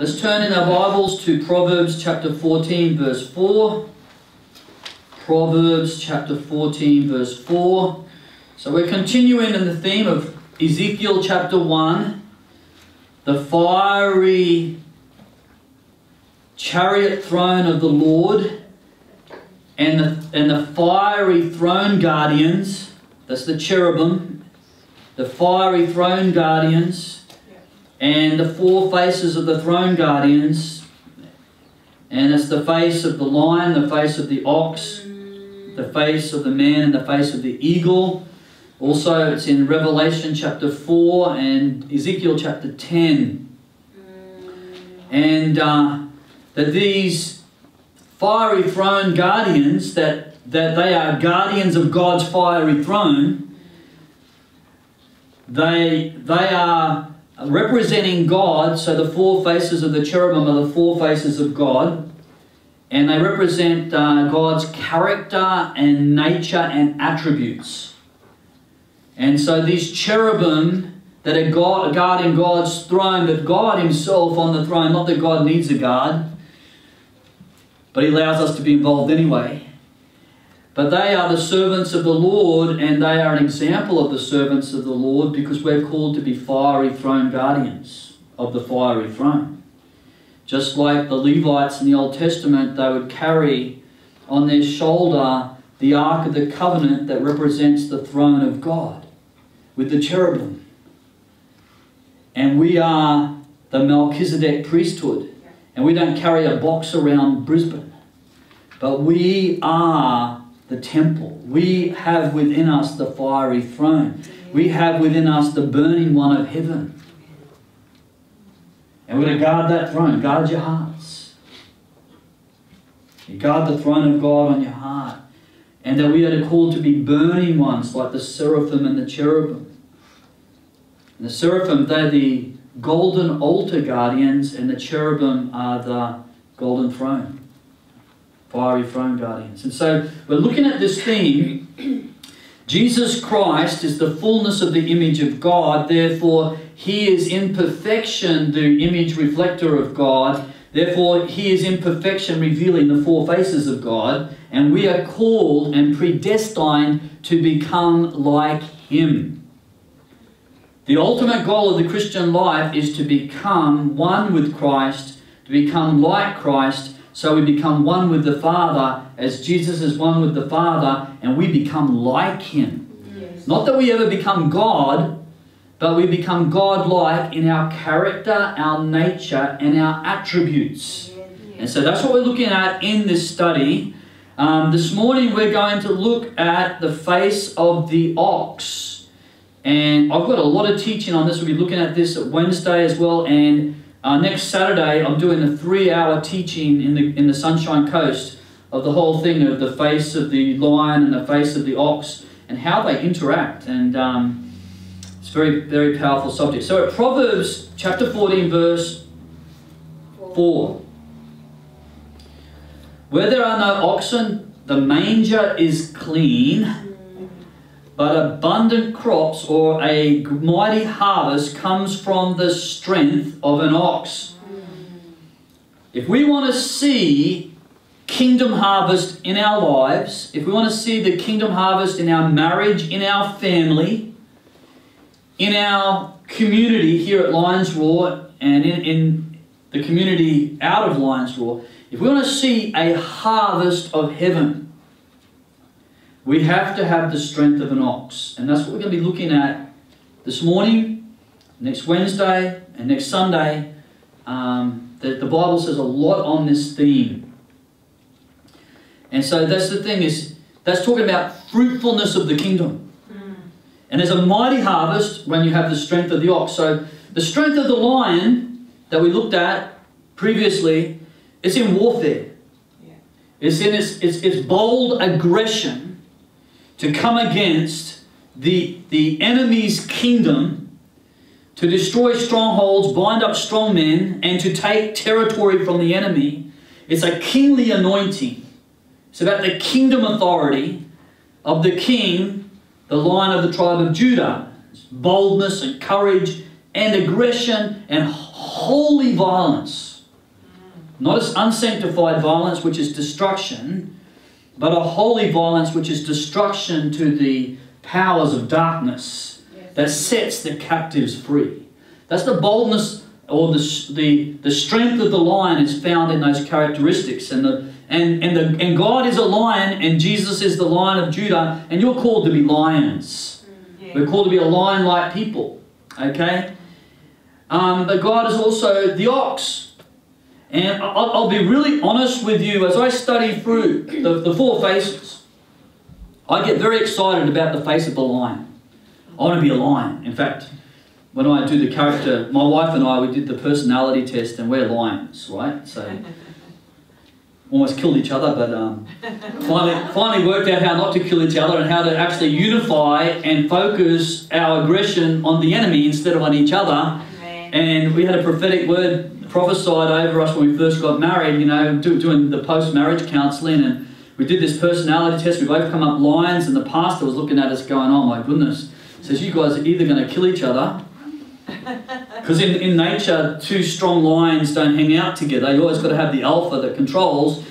Let's turn in our Bibles to Proverbs chapter 14, verse 4. Proverbs chapter 14, verse 4. So we're continuing in the theme of Ezekiel chapter 1, the fiery chariot throne of the Lord, and the, and the fiery throne guardians, that's the cherubim, the fiery throne guardians, and the four faces of the throne guardians, and it's the face of the lion, the face of the ox, the face of the man, and the face of the eagle. Also, it's in Revelation chapter 4 and Ezekiel chapter 10. And uh, that these fiery throne guardians, that, that they are guardians of God's fiery throne, they, they are representing God. So the four faces of the cherubim are the four faces of God. And they represent uh, God's character and nature and attributes. And so these cherubim that are God, guarding God's throne, but God Himself on the throne, not that God needs a guard, but He allows us to be involved anyway. But they are the servants of the Lord, and they are an example of the servants of the Lord because we're called to be fiery throne guardians of the fiery throne. Just like the Levites in the Old Testament, they would carry on their shoulder the Ark of the Covenant that represents the throne of God with the cherubim. And we are the Melchizedek priesthood. And we don't carry a box around Brisbane. But we are the temple. We have within us the fiery throne. We have within us the burning one of heaven. And we're going to guard that throne. Guard your hearts. You guard the throne of God on your heart. And that we are called to be burning ones like the seraphim and the cherubim. And the seraphim, they're the golden altar guardians, and the cherubim are the golden throne, fiery throne guardians. And so we're looking at this theme. Jesus Christ is the fullness of the image of God, therefore, he is in perfection the image reflector of God. Therefore, he is in perfection revealing the four faces of God, and we are called and predestined to become like him. The ultimate goal of the Christian life is to become one with Christ, to become like Christ, so we become one with the Father as Jesus is one with the Father, and we become like Him. Yes. Not that we ever become God, but we become God-like in our character, our nature, and our attributes. Yes. And so that's what we're looking at in this study. Um, this morning we're going to look at the face of the ox. And I've got a lot of teaching on this. We'll be looking at this Wednesday as well. And uh, next Saturday, I'm doing a three-hour teaching in the in the Sunshine Coast of the whole thing of the face of the lion and the face of the ox and how they interact. And um, it's a very, very powerful subject. So at Proverbs chapter 14, verse 4. Where there are no oxen, the manger is clean but abundant crops or a mighty harvest comes from the strength of an ox. If we want to see kingdom harvest in our lives, if we want to see the kingdom harvest in our marriage, in our family, in our community here at Lions Roar, and in, in the community out of Lions Roar, if we want to see a harvest of heaven, we have to have the strength of an ox. And that's what we're going to be looking at this morning, next Wednesday, and next Sunday. Um, the, the Bible says a lot on this theme. And so that's the thing is, that's talking about fruitfulness of the kingdom. Mm. And there's a mighty harvest when you have the strength of the ox. So the strength of the lion that we looked at previously it's in warfare. Yeah. It's in its, its, its bold aggression to come against the, the enemy's kingdom, to destroy strongholds, bind up strong men, and to take territory from the enemy. It's a kingly anointing. It's about the kingdom authority of the king, the lion of the tribe of Judah. Boldness and courage and aggression and holy violence. Not as unsanctified violence, which is destruction, but a holy violence, which is destruction to the powers of darkness that sets the captives free. That's the boldness or the, the, the strength of the lion is found in those characteristics. And, the, and, and, the, and God is a lion, and Jesus is the lion of Judah, and you're called to be lions. Yeah. We're called to be a lion like people. Okay? Um, but God is also the ox. And I'll, I'll, be really honest with you as I study through the, the four faces. I get very excited about the face of the lion. I want to be a lion. In fact, when I do the character, my wife and I, we did the personality test and we're lions, right? So almost killed each other, but um, finally, finally worked out how not to kill each other and how to actually unify and focus our aggression on the enemy instead of on each other. And we had a prophetic word prophesied over us when we first got married, you know, do, doing the post-marriage counselling and we did this personality test. We both come up lions and the pastor was looking at us going, oh my goodness. Says, you guys are either going to kill each other because in, in nature, two strong lions don't hang out together. You always got to have the alpha that controls.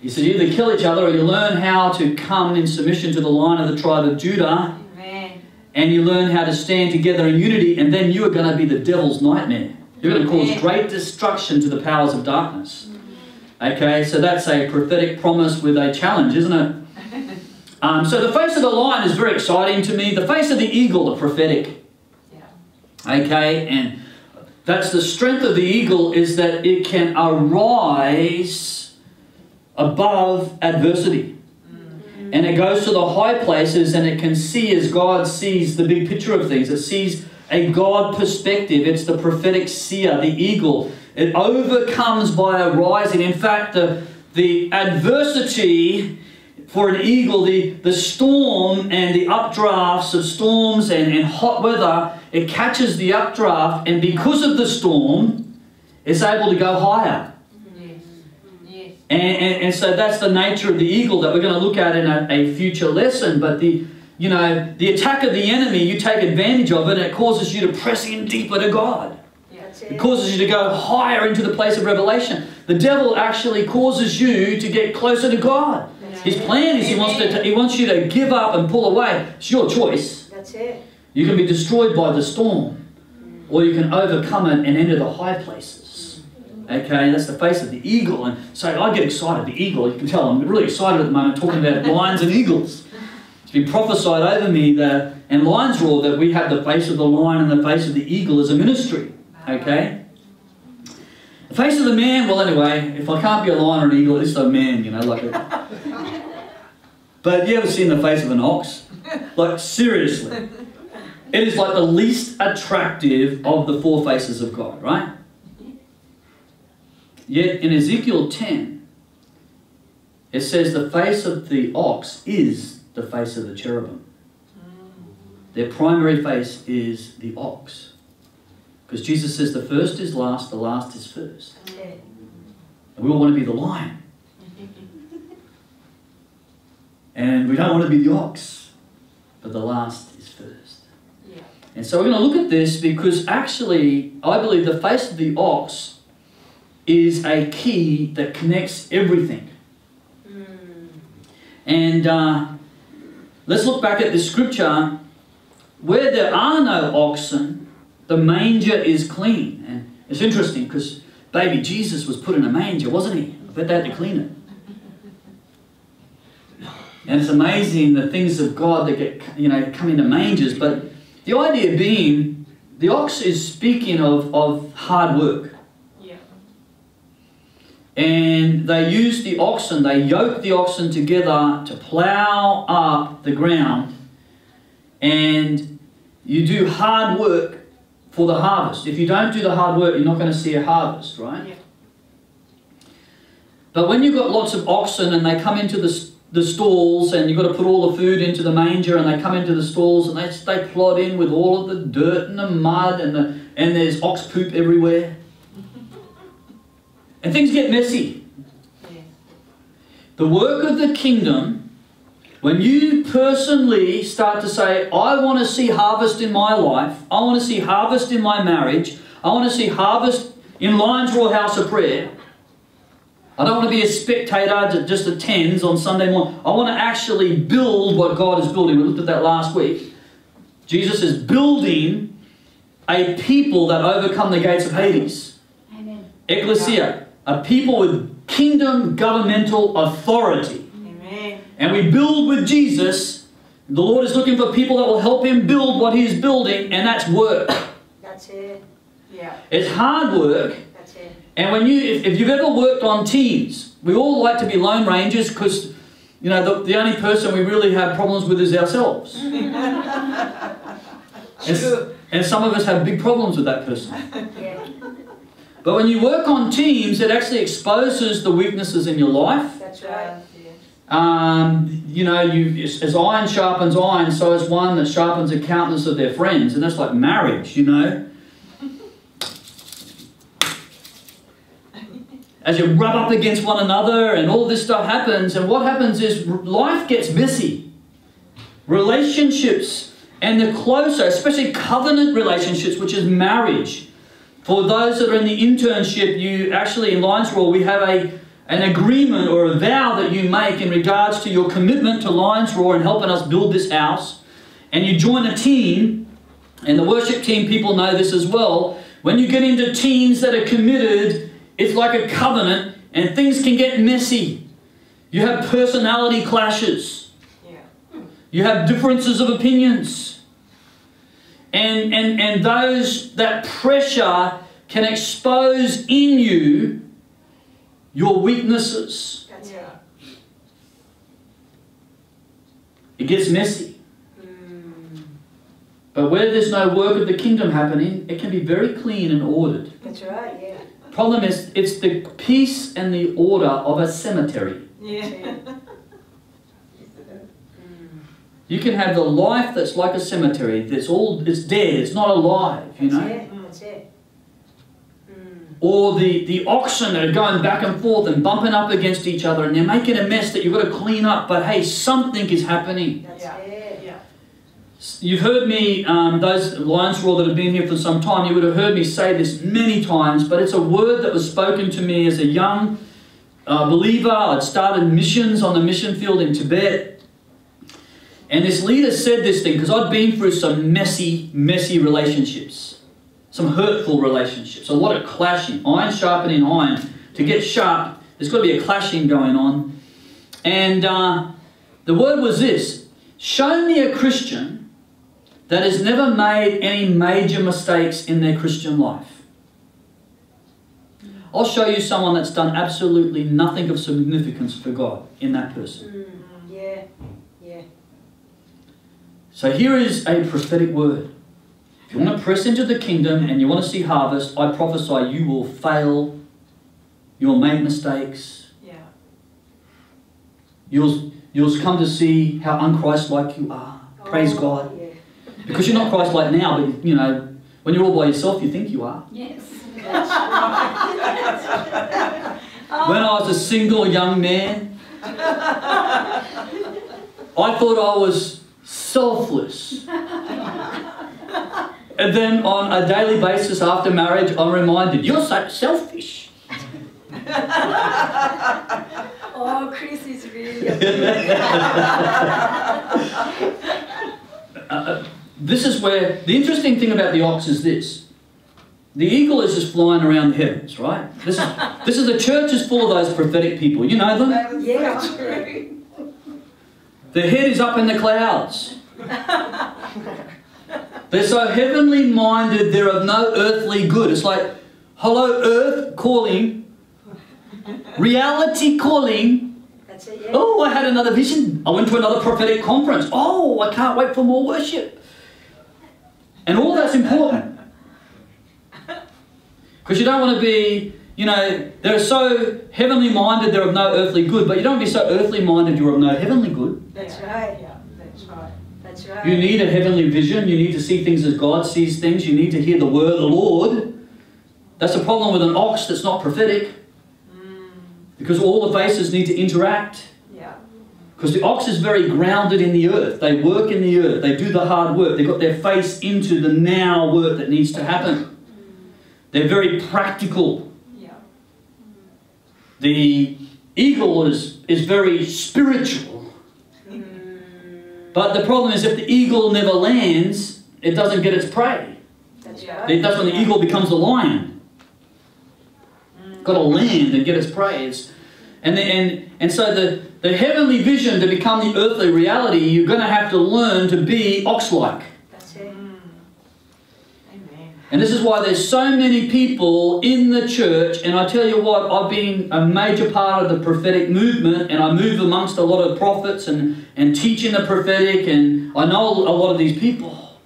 He said, you either kill each other or you learn how to come in submission to the line of the tribe of Judah. Amen. And you learn how to stand together in unity, and then you are going to be the devil's nightmare. You're going to cause great destruction to the powers of darkness. Okay, so that's a prophetic promise with a challenge, isn't it? Um, so the face of the lion is very exciting to me. The face of the eagle, the prophetic. Okay, and that's the strength of the eagle is that it can arise above adversity. Mm-hmm. And it goes to the high places and it can see as God sees the big picture of things. It sees a God perspective. It's the prophetic seer, the eagle. It overcomes by arising. In fact, the, the adversity for an eagle, the, the storm and the updrafts of storms and, and hot weather, it catches the updraft, and because of the storm, it's able to go higher. And, and, and, so that's the nature of the eagle that we're going to look at in a, a, future lesson. But the, you know, the attack of the enemy, you take advantage of it, and it causes you to press in deeper to God. It causes you to go higher into the place of revelation. The devil actually causes you to get closer to God. His plan is he wants to he wants you to give up and pull away. It's your choice. That's it. You can be destroyed by the storm, or you can overcome it and enter the high places. Okay, that's the face of the eagle. And so I get excited. The eagle, you can tell I'm really excited at the moment talking about lions and eagles. It's prophesied over me that, and Lions Roar that we have the face of the lion and the face of the eagle as a ministry. Okay? The face of the man, well, anyway, if I can't be a lion or an eagle, at least a man, you know, like a, but have you ever seen the face of an ox? Like, seriously. It is like the least attractive of the four faces of God, right? Yet in Ezekiel 10, it says the face of the ox is the face of the cherubim. Their primary face is the ox. Because Jesus says the first is last, the last is first. And we all want to be the lion. And we don't want to be the ox, but the last is first. Yeah. And so we're going to look at this because actually, I believe the face of the ox is a key that connects everything. Mm. And uh, let's look back at the scripture. Where there are no oxen, the manger is clean. And it's interesting because baby Jesus was put in a manger, wasn't he? I bet they had to clean it. And it's amazing the things of God that get, you know, come into mangers. But the idea being, the ox is speaking of, of hard work. And they use the oxen, they yoke the oxen together to plow up the ground. And you do hard work for the harvest. If you don't do the hard work, you're not going to see a harvest, right? Yeah. But when you've got lots of oxen and they come into the the stalls and you've got to put all the food into the manger and they come into the stalls and they, they plod in with all of the dirt and the mud and, the, and there's ox poop everywhere. And things get messy. The work of the kingdom, when you personally start to say, I want to see harvest in my life, I want to see harvest in my marriage, I want to see harvest in Lions Roar House of Prayer, I don't want to be a spectator that just attends on Sunday morning. I want to actually build what God is building. We looked at that last week. Jesus is building a people that overcome the gates of Hades. Amen. Ecclesia, a people with kingdom governmental authority. Amen. And we build with Jesus. The Lord is looking for people that will help Him build what He is building, and that's work. That's it. Yeah. It's hard work. That's it. And when you, if, if you've ever worked on teams, we all like to be lone rangers because, you know, the, the only person we really have problems with is ourselves. and, and some of us have big problems with that person. Yeah. But when you work on teams, it actually exposes the weaknesses in your life. That's right. Um, you know, you as, iron sharpens iron, so is one that sharpens a countenance of their friends, and that's like marriage, you know. As you rub up against one another, and all this stuff happens, and what happens is life gets messy. Relationships, and the closer, especially covenant relationships, which is marriage. For those that are in the internship, you actually in Lions Roar, we have a an agreement or a vow that you make in regards to your commitment to Lions Roar and helping us build this house. And you join a team, and the worship team people know this as well. When you get into teams that are committed, it's like a covenant, and things can get messy. You have personality clashes. Yeah. You have differences of opinions. And, and, and those, that pressure can expose in you your weaknesses. It. Yeah. It gets messy. Mm. But where there's no work of the kingdom happening, it can be very clean and ordered. That's right. Yeah. Problem is, it's the peace and the order of a cemetery. Yeah. You can have the life that's like a cemetery. That's all. It's dead. It's not alive. You That's know. it. That's it. Mm. or the, the oxen that are going back and forth and bumping up against each other and they're making a mess that you've got to clean up, but hey, something is happening. That's Yeah. it. Yeah. You've heard me, um, those Lions Roar that have been here for some time, you would have heard me say this many times, but it's a word that was spoken to me as a young uh, believer. I'd started missions on the mission field in Tibet. And this leader said this thing because I'd been through some messy, messy relationships, some hurtful relationships, a lot of clashing, iron sharpening iron. To get sharp, there's got to be a clashing going on. And uh, the word was this Show me a Christian that has never made any major mistakes in their Christian life. I'll show you someone that's done absolutely nothing of significance for God in that person. Mm. Yeah. Yeah. So here is a prophetic word. If you want to press into the kingdom and you want to see harvest, I prophesy you will fail, you'll make mistakes, Yeah. you'll, you'll come to see how unchristlike you are. Oh, Praise Oh, God. Yeah. Because you're not Christ-like now, but you know, when you're all by yourself, you think you are. Yes. When I was a single young man, I thought I was selfless. And then on a daily basis after marriage, I'm reminded, you're so selfish. Oh, Chris is really. Uh, this is where the interesting thing about the ox is this. The eagle is just flying around the heavens, right? This is this is the church is full of those prophetic people. You know them? Yeah. The head is up in the clouds. They're so heavenly minded, they're of no earthly good. It's like, hello, earth calling, reality calling. That's it. Yeah. Oh, I had another vision. I went to another prophetic conference. Oh, I can't wait for more worship. And all that's important. Because you don't want to be, you know, they're so heavenly minded, they're of no earthly good, but you don't want to be so earthly minded, you're of no heavenly good. That's Yeah. right. That's right. You need a heavenly vision. You need to see things as God sees things. You need to hear the word of the Lord. That's the problem with an ox that's not prophetic. Mm. Because all the faces need to interact. Yeah. Because the ox is very grounded in the earth. They work in the earth. They do the hard work. They've got their face into the now work that needs to happen. They're very practical. Yeah. the eagle is, is very spiritual. But the problem is if the eagle never lands, it doesn't get its prey. that's right. That's when the eagle becomes the lion. Mm. Got to land and get its prey. And, the, and, and so the, the heavenly vision to become the earthly reality, you're going to have to learn to be ox-like. That's it. Mm. Amen. And this is why there's so many people in the church. And I tell you what, I've been a major part of the prophetic movement, and I move amongst a lot of prophets and, and teaching the prophetic, and I know a lot of these people.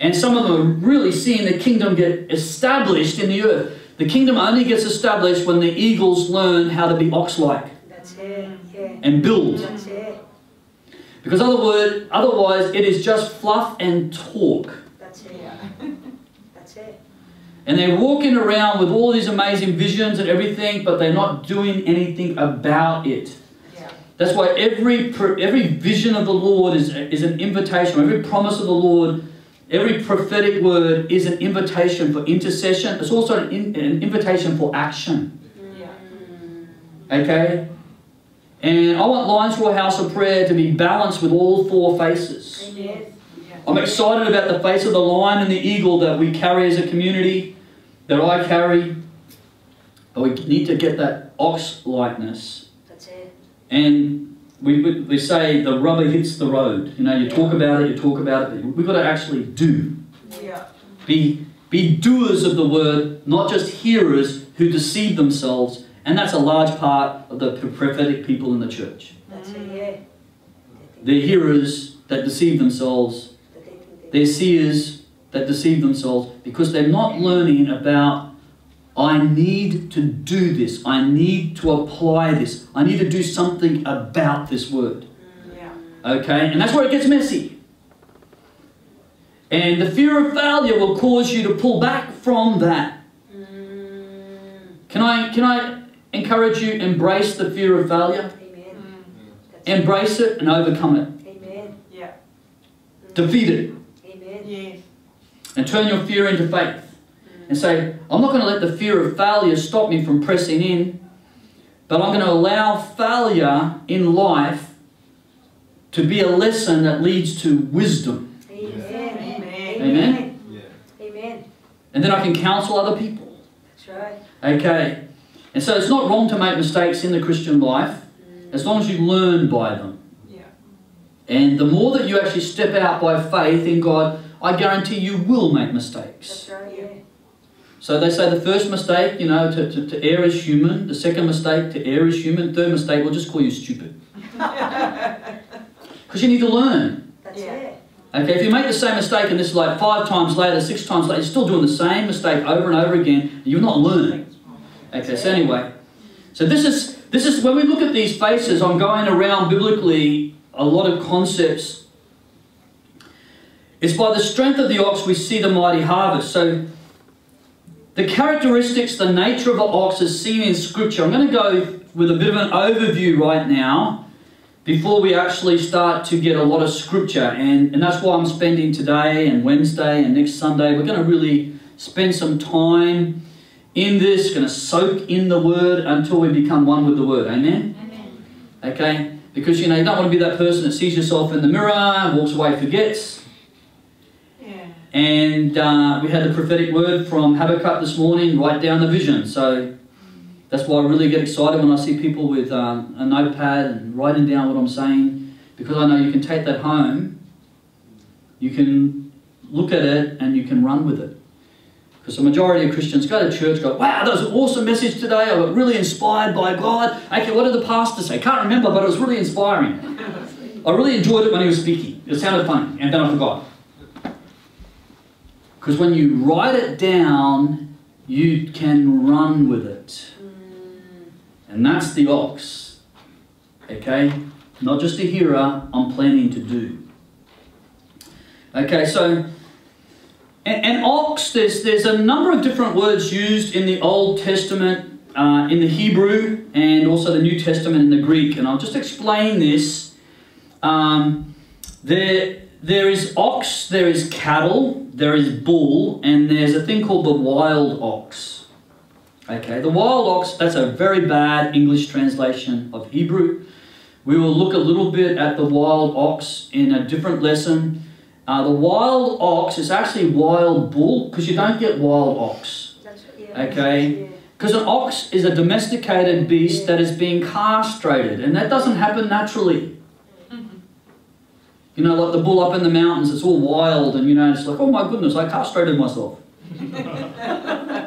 And some of them are really seeing the kingdom get established in the earth. The kingdom only gets established when the eagles learn how to be ox like Yeah. and build. That's it. Because other word, otherwise, it is just fluff and talk. That's it. Yeah. That's it. And they're walking around with all these amazing visions and everything, but they're not doing anything about it. Yeah. That's why every every vision of the Lord is, is an invitation. Every promise of the Lord, every prophetic word is an invitation for intercession. It's also an, in, an invitation for action. Yeah. Mm, Okay? And I want Lions House of Prayer to be balanced with all four faces. Amen. Yeah. I'm excited about the face of the lion and the eagle that we carry as a community, that I carry. But we need to get that ox likeness. That's it. And we, we, we say the rubber hits the road. You know, you talk about it, you talk about it, but we've got to actually do. Yeah. Be, be doers of the word, not just hearers who deceive themselves. And that's a large part of the prophetic people in the church. That's it. Yeah. They're hearers that deceive themselves That they think they- They're seers that deceive themselves because they're not learning about, I need to do this. I need to apply this. I need to do something about this word. Yeah. Okay? And that's where it gets messy. And the fear of failure will cause you to pull back from that. Mm, Can I, can I encourage you, embrace the fear of failure? Amen. Mm. Embrace it and overcome it. Amen. Yeah. Defeat it. Amen. Yes. and turn your fear into faith and say, I'm not going to let the fear of failure stop me from pressing in, but I'm going to allow failure in life to be a lesson that leads to wisdom. Amen. Amen. Amen. Yeah. Amen. And then I can counsel other people. That's right. Okay? And so it's not wrong to make mistakes in the Christian life Mm, as long as you learn by them. Yeah. And the more that you actually step out by faith in God, I guarantee you will make mistakes. That's right. Yeah. So they say the first mistake, you know, to, to, to err is human. The second mistake, to err is human. Third mistake, we'll just call you stupid. Because you need to learn. That's Yeah. it. Okay, if you make the same mistake and this is like five times later, six times later, you're still doing the same mistake over and over again, you're not learning. Okay, so anyway. So this is this is when we look at these faces, I'm going around biblically a lot of concepts. It's by the strength of the ox we see the mighty harvest. So the characteristics, the nature of an ox is seen in Scripture. I'm going to go with a bit of an overview right now before we actually start to get a lot of Scripture. And, and that's why I'm spending today and Wednesday and next Sunday. We're going to really spend some time in this, going to soak in the Word until we become one with the Word. Amen? Amen. Okay? Because you know, you don't want to be that person that sees yourself in the mirror, and walks away, forgets. And uh, we had the prophetic word from Habakkuk this morning, write down the vision. So that's why I really get excited when I see people with um, a notepad and writing down what I'm saying, because I know you can take that home, you can look at it, and you can run with it. Because the majority of Christians go to church, go, wow, that was an awesome message today. I got really inspired by God. Okay, what did the pastor say? Can't remember, but it was really inspiring. I really enjoyed it when he was speaking. It sounded funny, and then I forgot. Because when you write it down, you can run with it. Mm, And that's the ox. Okay? Not just a hearer, I'm planning to do. Okay, so, and, and ox, there's, there's a number of different words used in the Old Testament, uh, in the Hebrew, and also the New Testament in the Greek. And I'll just explain this. Um, there, there is ox, there is cattle, there is bull, and there's a thing called the wild ox. Okay, the wild ox, that's a very bad English translation of Hebrew. We will look a little bit at the wild ox in a different lesson. Uh, the wild ox is actually wild bull because you don't get wild ox. That's what, yeah. Okay. Because an ox is a domesticated beast that is being castrated, and that doesn't happen naturally. You know, like the bull up in the mountains, it's all wild, and you know, it's like, oh my goodness, I castrated myself.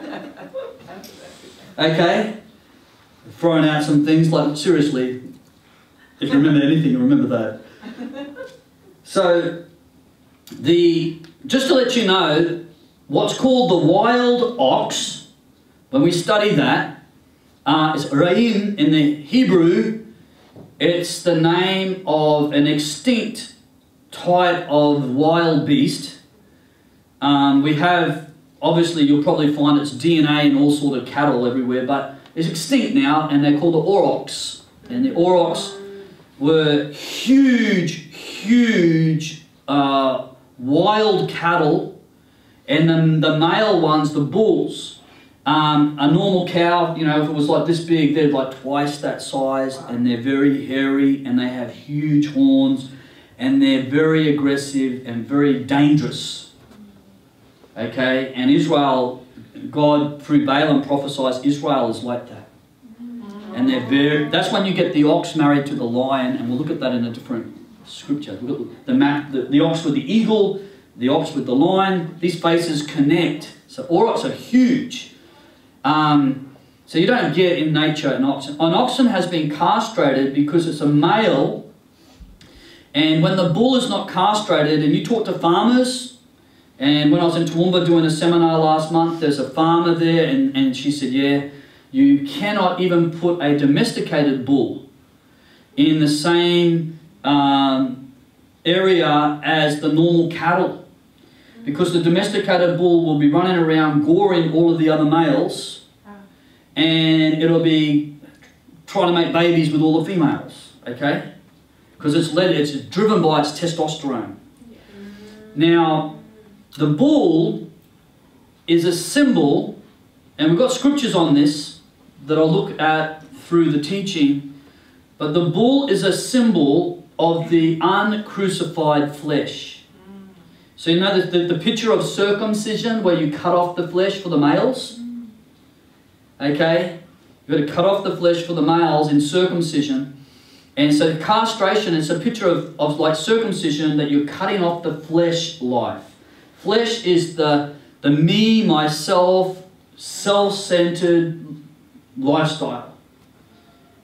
Okay? Throwing out some things like, seriously, if you remember anything, you remember that. So, the just to let you know, what's called the wild ox, when we study that, uh, is Ra'im in the Hebrew. It's the name of an extinct type of wild beast. Um, we have, obviously, you'll probably find its DNA in all sort of cattle everywhere, but it's extinct now, and they're called the aurochs. And the aurochs were huge, huge uh, wild cattle, and then the male ones, the bulls. Um, a normal cow, you know, if it was like this big, they're like twice that size, and they're very hairy, and they have huge horns, and they're very aggressive and very dangerous. Okay, and Israel, God through Balaam prophesies Israel is like that. And they're very, that's when you get the ox married to the lion, and we'll look at that in a different scripture. The map, the, the ox with the eagle, the ox with the lion, these faces connect. So aurochs are huge. Um, so you don't get in nature an oxen. An oxen has been castrated because it's a male, and when the bull is not castrated, and you talk to farmers, and when I was in Toowoomba doing a seminar last month, there's a farmer there, and, and she said, yeah, you cannot even put a domesticated bull in the same um, area as the normal cattle. Because the domesticated bull will be running around goring all of the other males, and it'll be trying to make babies with all the females, okay? Because it's led, it's driven by its testosterone. Now, the bull is a symbol, and we've got scriptures on this that I'll look at through the teaching, but the bull is a symbol of the uncrucified flesh. So you know the, the, the picture of circumcision where you cut off the flesh for the males? Mm. Okay? You've got to cut off the flesh for the males in circumcision. And so castration is a picture of, of like circumcision that you're cutting off the flesh life. Flesh is the, the me, myself, self-centered lifestyle.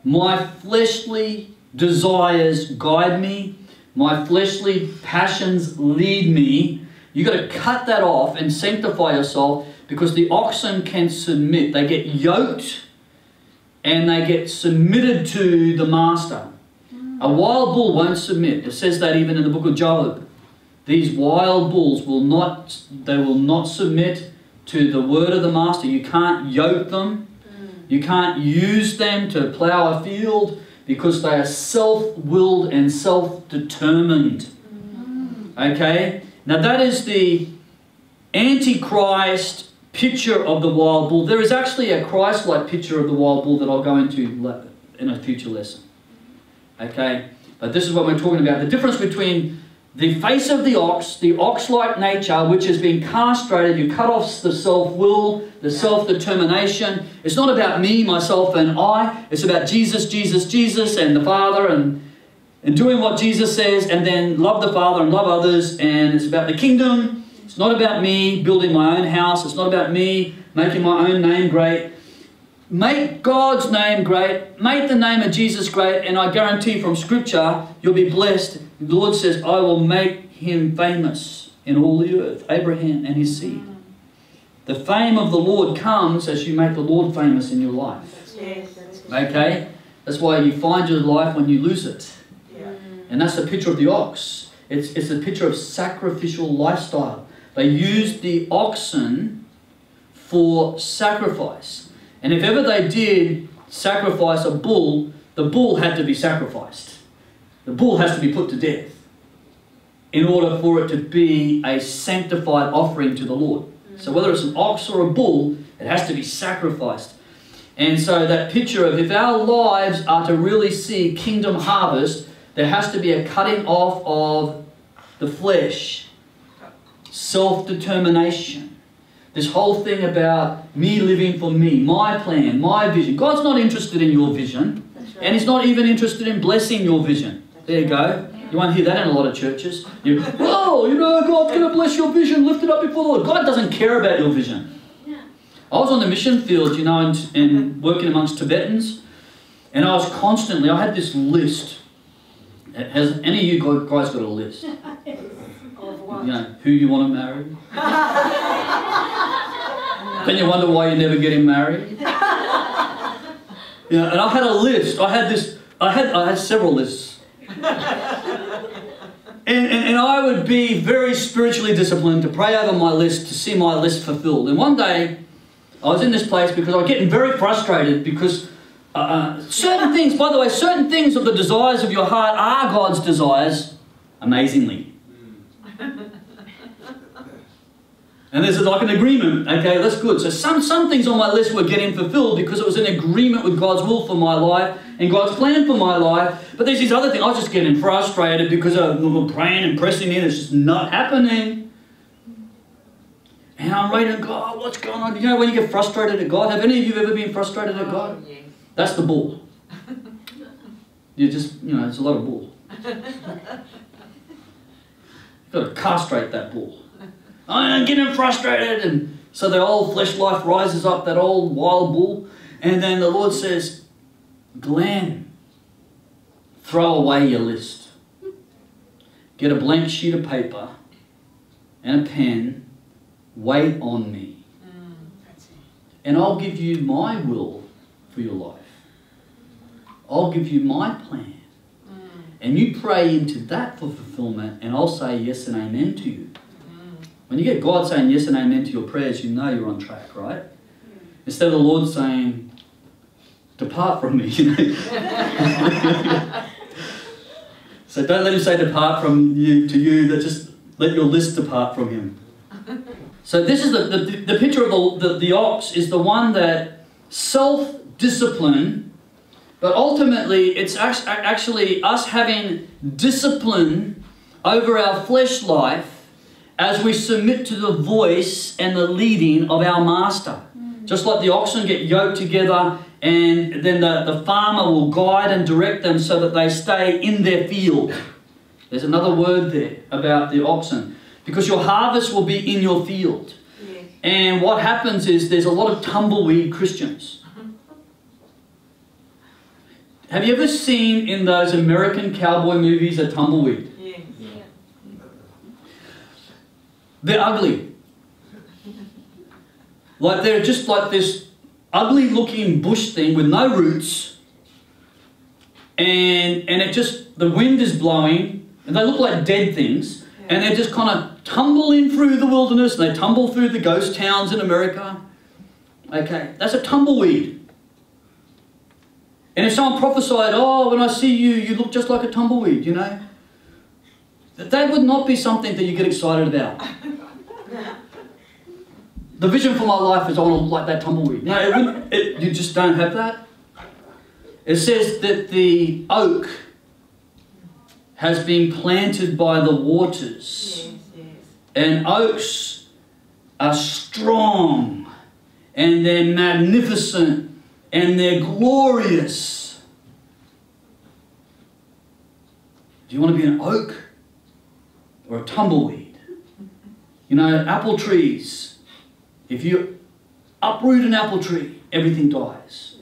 My fleshly desires guide me. My fleshly passions lead me. You've got to cut that off and sanctify yourself because the oxen can submit. They get yoked and they get submitted to the master. A wild bull won't submit. It says that even in the book of Job. These wild bulls will not they will not submit to the word of the master. You can't yoke them. Mm. You can't use them to plow a field because they are self-willed and self-determined. Mm. Okay? Now that is the Antichrist picture of the wild bull. There is actually a Christ-like picture of the wild bull that I'll go into in a future lesson. Okay? But this is what we're talking about. The difference between the face of the ox, the ox-like nature, which has been castrated, you cut off the self-will, the self-determination. It's not about me, myself, and I. It's about Jesus, Jesus, Jesus, and the Father, and, and doing what Jesus says, and then love the Father and love others. And it's about the kingdom. It's not about me building my own house. It's not about me making my own name great. Make God's name great. Make the name of Jesus great. And I guarantee from Scripture, you'll be blessed. The Lord says, I will make him famous in all the earth, Abraham and his seed. The fame of the Lord comes as you make the Lord famous in your life. Yes. Okay? That's why you find your life when you lose it. Yeah. And that's the picture of the ox. It's, it's a picture of sacrificial lifestyle. They used the oxen for sacrifice. And if ever they did sacrifice a bull, the bull had to be sacrificed. The bull has to be put to death in order for it to be a sanctified offering to the Lord. Mm. So whether it's an ox or a bull, it has to be sacrificed. And so that picture of if our lives are to really see kingdom harvest, there has to be a cutting off of the flesh, self determination. This whole thing about me living for me, my plan, my vision. God's not interested in your vision, right. and He's not even interested in blessing your vision. There you go. You won't hear that in a lot of churches. You, oh, you know, God's going to bless your vision, lift it up before the Lord. God doesn't care about your vision. Yeah. I was on the mission field, you know, and, and working amongst Tibetans, and I was constantly, I had this list. Has any of you guys got a list? Of what? You know, who you want to marry? Then you wonder why you're never getting married. Yeah, and I had a list. I had this. I had I had several lists. And, and, and I would be very spiritually disciplined to pray over my list to see my list fulfilled. And one day, I was in this place because I was getting very frustrated because uh, uh, certain things, by the way, certain things of the desires of your heart are God's desires, amazingly. And there's like an agreement. Okay, that's good. So some, some things on my list were getting fulfilled because it was an agreement with God's will for my life and God's plan for my life. But there's these other things. I was just getting frustrated because I'm praying and pressing in. It's just not happening. And I'm waiting, God, what's going on? You know when you get frustrated at God? Have any of you ever been frustrated at oh, God? Oh, yes. That's the bull. You just, you know, it's a lot of bull. You've got to castrate that bull. I'm getting frustrated. And so the old flesh life rises up, that old wild bull. And then the Lord says, Glen, throw away your list. Get a blank sheet of paper and a pen. Wait on me. Mm. And I'll give you my will for your life. I'll give you my plan. Mm, And you pray into that for fulfillment, and I'll say yes and amen to you. When you get God saying yes and amen to your prayers, you know you're on track, right? Instead of the Lord saying, Depart from me, you know. so don't let him say depart from you to you, that just let your list depart from him. So this is the, the, the picture of the, the, the ox is the one that self-discipline, but ultimately it's actually us having discipline over our flesh life as we submit to the voice and the leading of our master. Just like the oxen get yoked together, and then the, the farmer will guide and direct them so that they stay in their field. There's another word there about the oxen. Because your harvest will be in your field. And what happens is there's a lot of tumbleweed Christians. Have you ever seen in those American cowboy movies a tumbleweed? Yes. They're ugly. Like they're just like this ugly looking bush thing with no roots. And and it just the wind is blowing and they look like dead things. And they just kind of tumble in through the wilderness and they tumble through the ghost towns in America. Okay, that's a tumbleweed. And if someone prophesied, oh, when I see you, you look just like a tumbleweed, you know, that that would not be something that you get excited about. The vision for my life is I want to look like that tumbleweed. No, it it, you just don't have that. It says that the oak has been planted by the waters. Yes, yes. And oaks are strong and they're magnificent and they're glorious. Do you want to be an oak or a tumbleweed? You know, apple trees, if you uproot an apple tree, everything dies.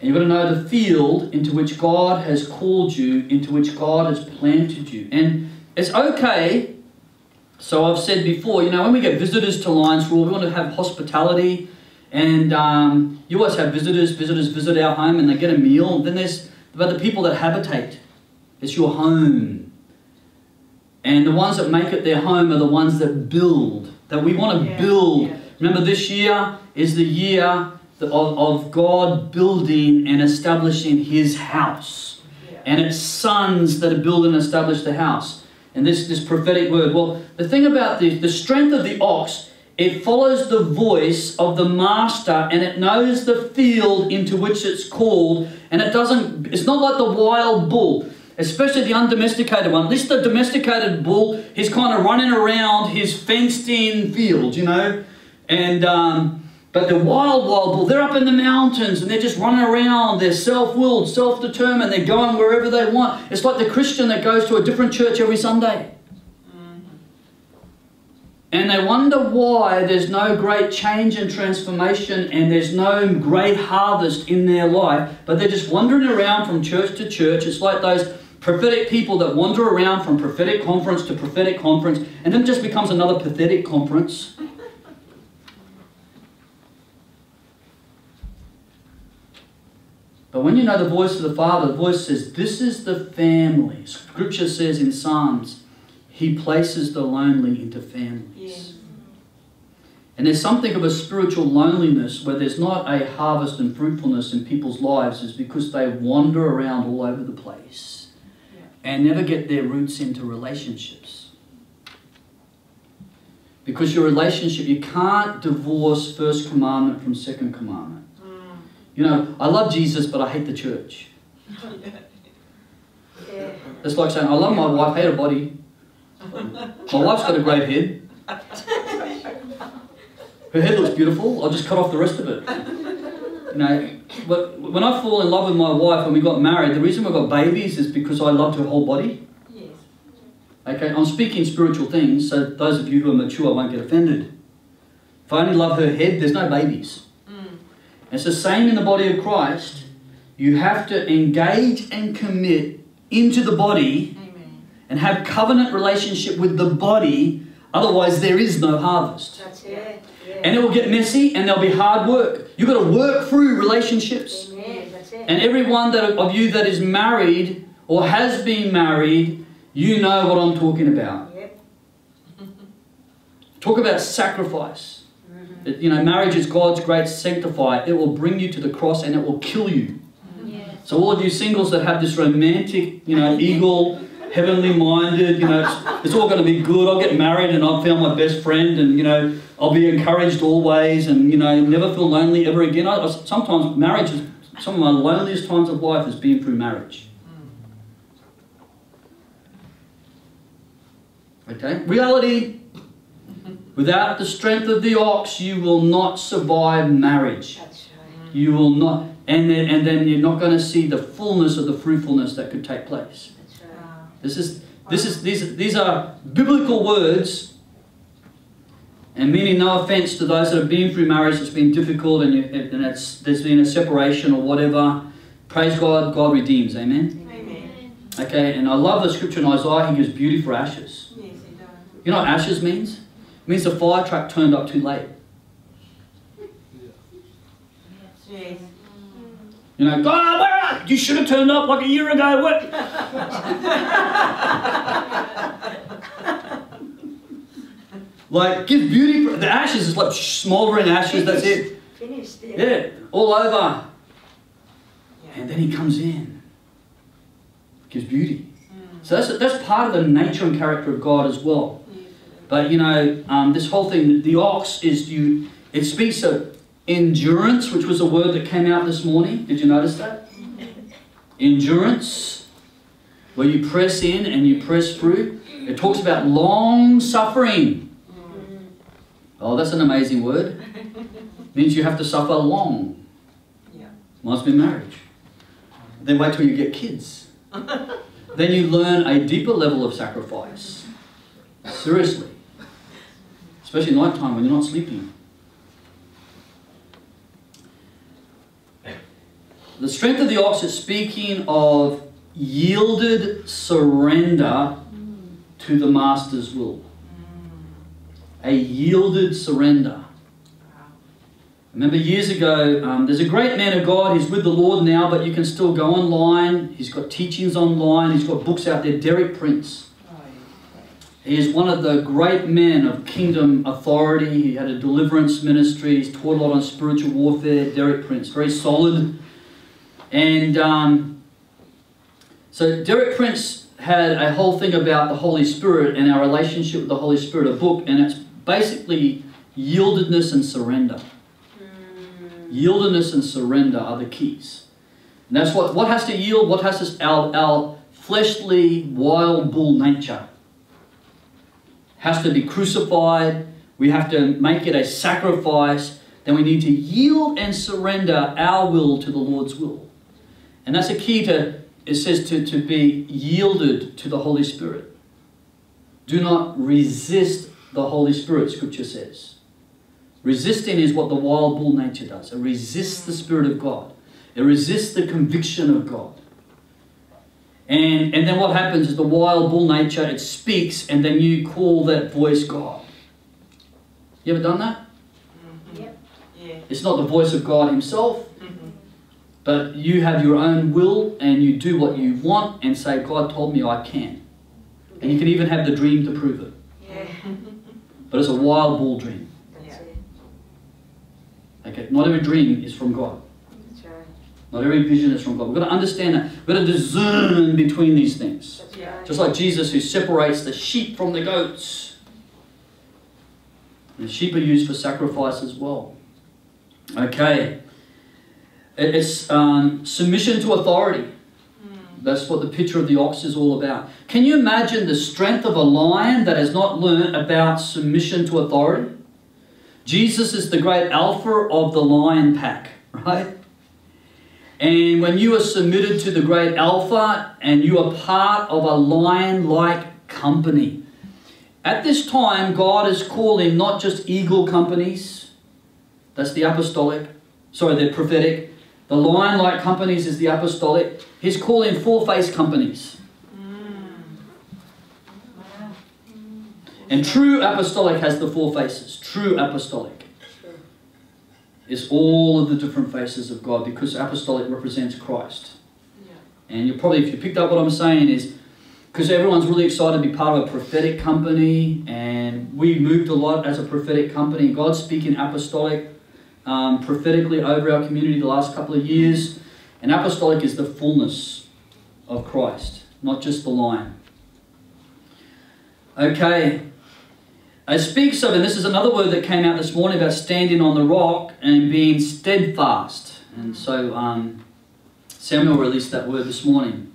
And you've got to know the field into which God has called you, into which God has planted you. And it's okay. So I've said before, you know, when we get visitors to Lions Roar, we want to have hospitality. And um, you always have visitors, visitors visit our home and they get a meal. Then there's about the people that habitate. It's your home. And the ones that make it their home are the ones that build, that we want to Yeah, build. yeah. Remember, this year is the year of, of God building and establishing His house. Yeah. And it's sons that are build and establish the house. And this, this prophetic word. Well, the thing about the, the strength of the ox it follows the voice of the master and it knows the field into which it's called and it doesn't it's not like the wild bull especially the undomesticated one. This the domesticated bull he's kind of running around his fenced in field you know? And um, but the wild wild bull they're up in the mountains and they're just running around. They're self-willed self-determined. They're going wherever they want. It's like the christian that goes to a different church every sunday. And they wonder why there's no great change and transformation and there's no great harvest in their life, but they're just wandering around from church to church. It's like those prophetic people that wander around from prophetic conference to prophetic conference and then just becomes another pathetic conference. But when you know the voice of the Father, the voice says, This is the family. Scripture says in Psalms, He places the lonely into families. And there's something of a spiritual loneliness where there's not a harvest and fruitfulness in people's lives, is because they wander around all over the place. And never get their roots into relationships. Because your relationship, you can't divorce first commandment from second commandment. Mm. You know, I love Jesus, but I hate the church. Yeah. It's like saying, I love my wife, hate her body. My wife's got a great head. Her head looks beautiful. I'll just cut off the rest of it. You know, but when I fall in love with my wife and we got married, the reason we got babies is because I loved her whole body. Yes. Okay, I'm speaking spiritual things, so those of you who are mature won't get offended. If I only love her head, there's no babies. Mm. It's the same in the body of Christ. You have to engage and commit into the body Amen. and have covenant relationship with the body, otherwise there is no harvest. That's it. Yeah. And it will get messy and there'll be hard work. You've got to work through relationships. Amen. That's it. And everyone that of you that is married or has been married, you know what I'm talking about. Yep. Talk about sacrifice. Mhm. That, You know, marriage is God's great sanctifier. It will bring you to the cross and it will kill you. Yeah. So all of you singles that have this romantic, you know, eagle, heavenly minded, you know, it's, it's all going to be good. I'll get married and I've found my best friend and, you know, I'll be encouraged always and, you know, never feel lonely ever again. I, I- sometimes marriage is, some of my loneliest times of life has been through marriage. Okay? Reality, without the strength of the ox, you will not survive marriage. You will not, and then, and then you're not going to see the fullness of the fruitfulness that could take place. That's. This is, this is, these, these are biblical words, and meaning no offense to those that have been through marriage. It's been difficult, and, you, and it's, there's been a separation or whatever. Praise God, God redeems. Amen. Amen. Okay, and I love the scripture in Isaiah. He gives beauty for ashes. Yes, it does. You know what ashes means? It means the fire truck turned up too late. Yes. You know, God, where are you? You should have turned up like a year ago. What? like, give beauty. The ashes is like smouldering ashes. That's it. Finished it. Yeah, all over. Yeah. And then he comes in, gives beauty. Mm. So that's that's part of the nature and character of God as well. Yes. But you know, um, this whole thing, the ox is you. It speaks of endurance, which was a word that came out this morning. Did you notice that? Endurance, where you press in and you press through. It talks about long suffering. Oh, that's an amazing word. Means you have to suffer long. Yeah. Must be marriage. Then wait till you get kids. then you learn a deeper level of sacrifice. Seriously. Especially night time when you're not sleeping. The strength of the ox is speaking of yielded surrender to the master's will. A yielded surrender. Remember years ago, um, there's a great man of God. He's with the Lord now, but you can still go online. He's got teachings online. He's got books out there. Derek Prince. He is one of the great men of kingdom authority. He had a deliverance ministry. He's taught a lot on spiritual warfare. Derek Prince, very solid. And um, so Derek Prince had a whole thing about the Holy Spirit and our relationship with the Holy Spirit, a book, and it's basically yieldedness and surrender. Mm. Yieldedness and surrender are the keys. And that's what, what has to yield, what has to, our, our fleshly wild bull nature has to be crucified. We have to make it a sacrifice. Then we need to yield and surrender our will to the Lord's will. And that's a key to, it says to, to be yielded to the Holy Spirit. Do not resist the Holy Spirit, Scripture says. Resisting is what the wild bull nature does. It resists the Spirit of God. It resists the conviction of God. And, and then what happens is the wild bull nature, it speaks, and then you call that voice God. You ever done that? Mhm. Yep. Yeah. It's not the voice of God Himself. But you have your own will and you do what you want and say, God told me I can. And you can even have the dream to prove it. Yeah. But it's a wild bull dream. Yeah. Okay? Not every dream is from God. Right. Not every vision is from God. We've got to understand that. We've got to discern between these things. Yeah. right. Just like Jesus who separates the sheep from the goats. And sheep are used for sacrifice as well. Okay. It- It's um, submission to authority. Mm. That's what the picture of the ox is all about. Can you imagine the strength of a lion that has not learned about submission to authority? Jesus is the great alpha of the lion pack, right? And when you are submitted to the great alpha and you are part of a lion like company, at this time, God is calling not just eagle companies, that's the apostolic, sorry, the prophetic. The lion like companies is the apostolic. He's calling four face companies. And true apostolic has the four faces. True apostolic is all of the different faces of God because apostolic represents Christ. And you probably, if you picked up what I'm saying, is because everyone's really excited to be part of a prophetic company, and we moved a lot as a prophetic company. God's speaking apostolic um, prophetically over our community the last couple of years. And apostolic is the fullness of Christ, not just the line. Okay. It speaks of, and this is another word that came out this morning about standing on the rock and being steadfast. And so um, Samuel released that word this morning.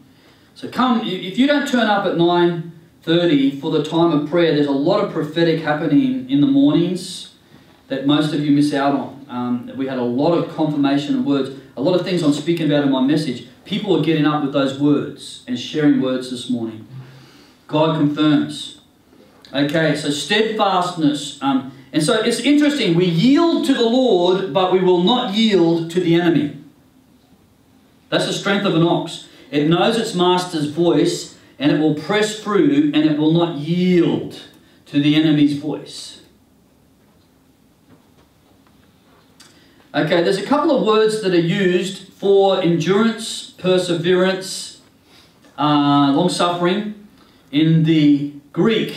So come, if you don't turn up at 9.30 for the time of prayer, there's a lot of prophetic happening in the mornings that most of you miss out on. Um, we had a lot of confirmation of words, a lot of things I'm speaking about in my message. People are getting up with those words and sharing words this morning. God confirms. Okay, so steadfastness. Um, and so it's interesting. We yield to the Lord, but we will not yield to the enemy. That's the strength of an ox. It knows its master's voice, and it will press through, and it will not yield to the enemy's voice. Okay, there's a couple of words that are used for endurance, perseverance, uh, long suffering in the Greek.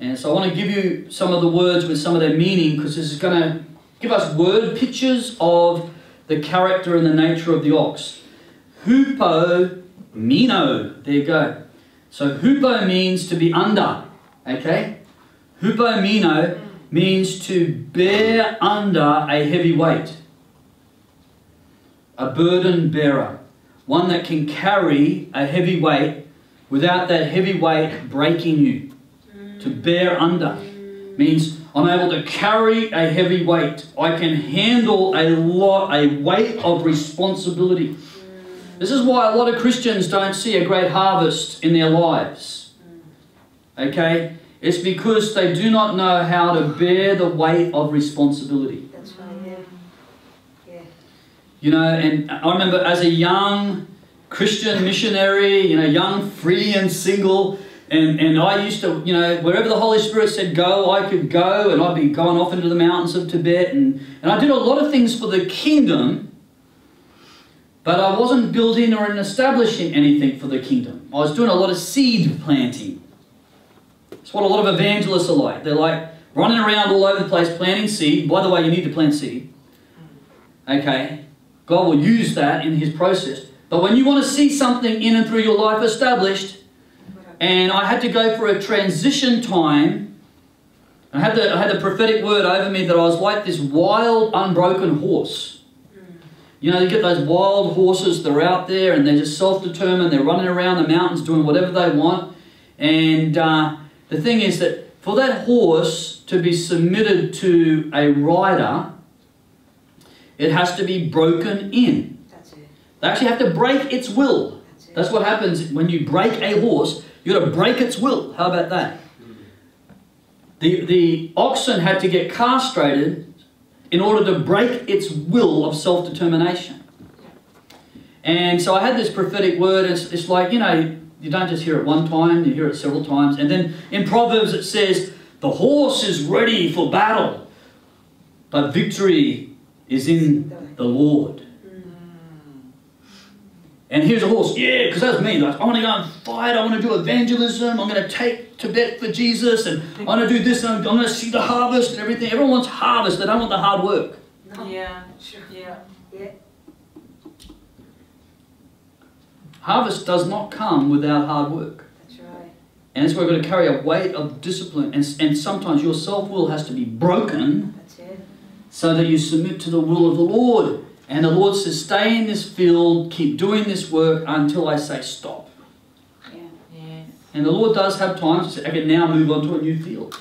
And so I want to give you some of the words with some of their meaning because this is going to give us word pictures of the character and the nature of the ox. Hupo mino. There you go. So hupo means to be under. Okay? Hupo mino means to bear under a heavy weight. A burden bearer. One that can carry a heavy weight without that heavy weight breaking you. To bear under means I'm able to carry a heavy weight. I can handle a lot, a weight of responsibility. This is why a lot of Christians don't see a great harvest in their lives. Okay? It's because they do not know how to bear the weight of responsibility. That's right, yeah. Yeah. You know, and I remember as a young Christian missionary, you know, young, free and single, and, and I used to, you know, wherever the Holy Spirit said go, I could go, and I'd be going off into the mountains of Tibet, and, and I did a lot of things for the kingdom, but I wasn't building or establishing anything for the kingdom. I was doing a lot of seed planting. It's what a lot of evangelists are like. They're like running around all over the place planting seed. By the way, you need to plant seed. Okay? God will use that in His process. But when you want to see something in and through your life established, and I had to go for a transition time I had the I had the prophetic word over me that I was like this wild, unbroken horse. You know, you get those wild horses, they're out there and they're just self determined, they're running around the mountains doing whatever they want. And uh, the thing is that for that horse to be submitted to a rider, it has to be broken in. That's it. They actually have to break its will. That's it. That's what happens when you break a horse. You got to break its will. How about that? The, the oxen had to get castrated in order to break its will of self determination. And so I had this prophetic word. It's, it's like, you know, you don't just hear it one time, you hear it several times. And then in Proverbs it says, the horse is ready for battle, but victory is in the Lord. And here's a horse, yeah, because that's me. Like, I want to go and fight. I want to do evangelism. I'm going to take Tibet for Jesus, and I want to do this. And I'm going to see the harvest and everything. Everyone wants harvest. They don't want the hard work. No. Yeah. Sure. Yeah. Yeah. Harvest does not come without hard work. That's right. And that's why we've got to carry a weight of discipline. And, and sometimes your self will has to be broken That's it. so that you submit to the will of the Lord. And the Lord says, stay in this field, keep doing this work until I say stop. Yeah. Yes. And the Lord does have times to say, okay, now move on to a new field.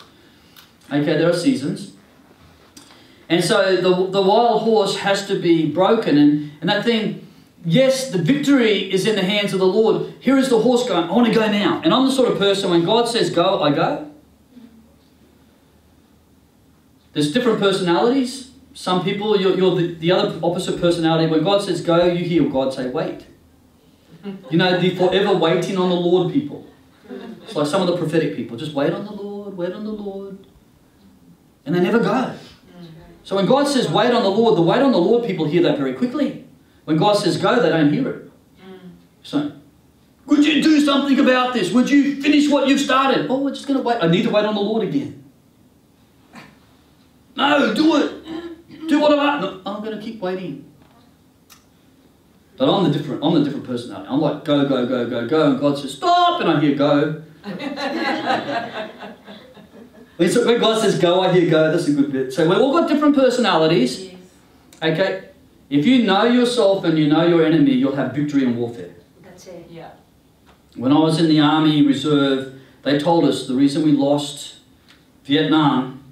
Okay, there are seasons. And so the, the wild horse has to be broken. And, and that thing, yes, the victory is in the hands of the Lord. Here is the horse going, I want to go now. And I'm the sort of person, when God says go, I go. There's different personalities. Some people, you're, you're the, the other opposite personality. When God says go, you hear God say wait. You know, the forever waiting on the Lord people. It's like some of the prophetic people. Just wait on the Lord, wait on the Lord. And they never go. So when God says wait on the Lord, the wait on the Lord people hear that very quickly. When God says go, they don't hear it. Mm. So, would you do something about this? Would you finish what you've started? Oh, we're just going to wait. I need to wait on the Lord again. No, do it. Do what I. No, I'm going to keep waiting. But I'm the different. I'm the different personality. I'm like go, go, go, go, go, and God says stop, and I hear go. When God says go, I hear go. That's a good bit. So we've all got different personalities. Yes. Okay. If you know yourself and you know your enemy, you'll have victory in warfare. That's it. Yeah. When I was in the Army Reserve, they told us the reason we lost Vietnam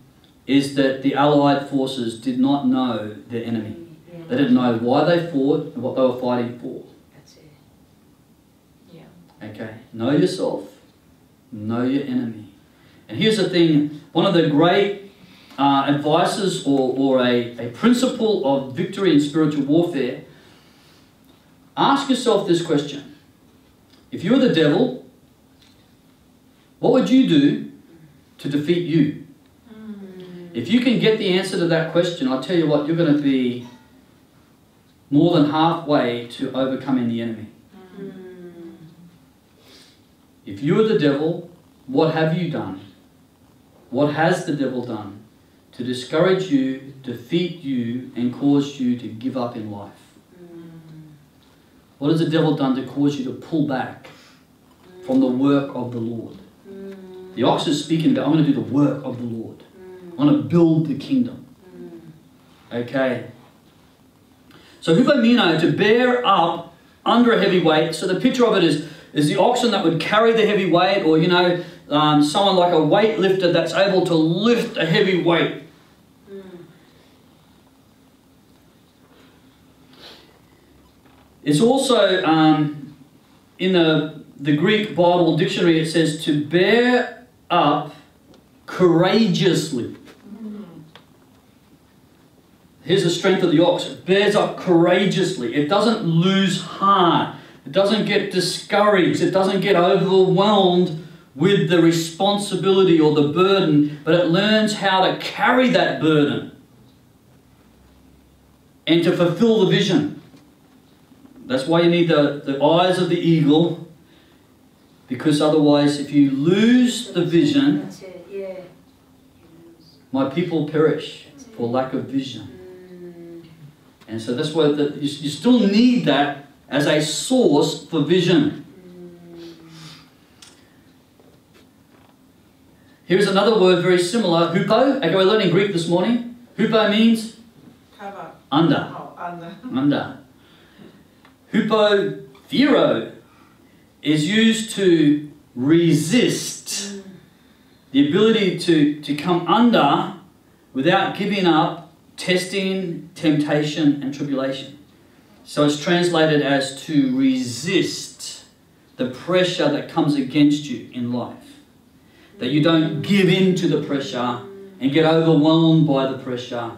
is that the Allied forces did not know their enemy. Mm, yeah. They didn't know why they fought and what they were fighting for. That's it. Yeah. Okay? Know yourself, know your enemy. And here's the thing one of the great uh, advices or, or a, a principle of victory in spiritual warfare ask yourself this question If you were the devil, what would you do to defeat you? If you can get the answer to that question, I'll tell you what, you're going to be more than halfway to overcoming the enemy. Mm. If you are the devil, what have you done? What has the devil done to discourage you, defeat you, and cause you to give up in life? Mm. What has the devil done to cause you to pull back from the work of the Lord? Mm. The ox is speaking about, I'm going to do the work of the Lord. I want to build the kingdom. Mm. Okay. So hupomino, to bear up under a heavy weight. So the picture of it is, is the oxen that would carry the heavy weight, or you know, um, someone like a weightlifter that's able to lift a heavy weight. It's also um, in the the Greek Bible dictionary. It says to bear up courageously. Here's the strength of the ox. It bears up courageously. It doesn't lose heart. It doesn't get discouraged. It doesn't get overwhelmed with the responsibility or the burden, but it learns how to carry that burden and to fulfill the vision. That's why you need the, the eyes of the eagle, because otherwise, if you lose the vision, my people perish for lack of vision. And so that's why the, you, you still need that as a source for vision. Here's another word very similar, hupo. Okay, we're learning Greek this morning. Hupo means Cover. under. Oh, under. Under. Hupothero is used to resist the ability to, to come under without giving up testing, temptation, and tribulation. So it's translated as to resist the pressure that comes against you in life. That you don't give in to the pressure and get overwhelmed by the pressure.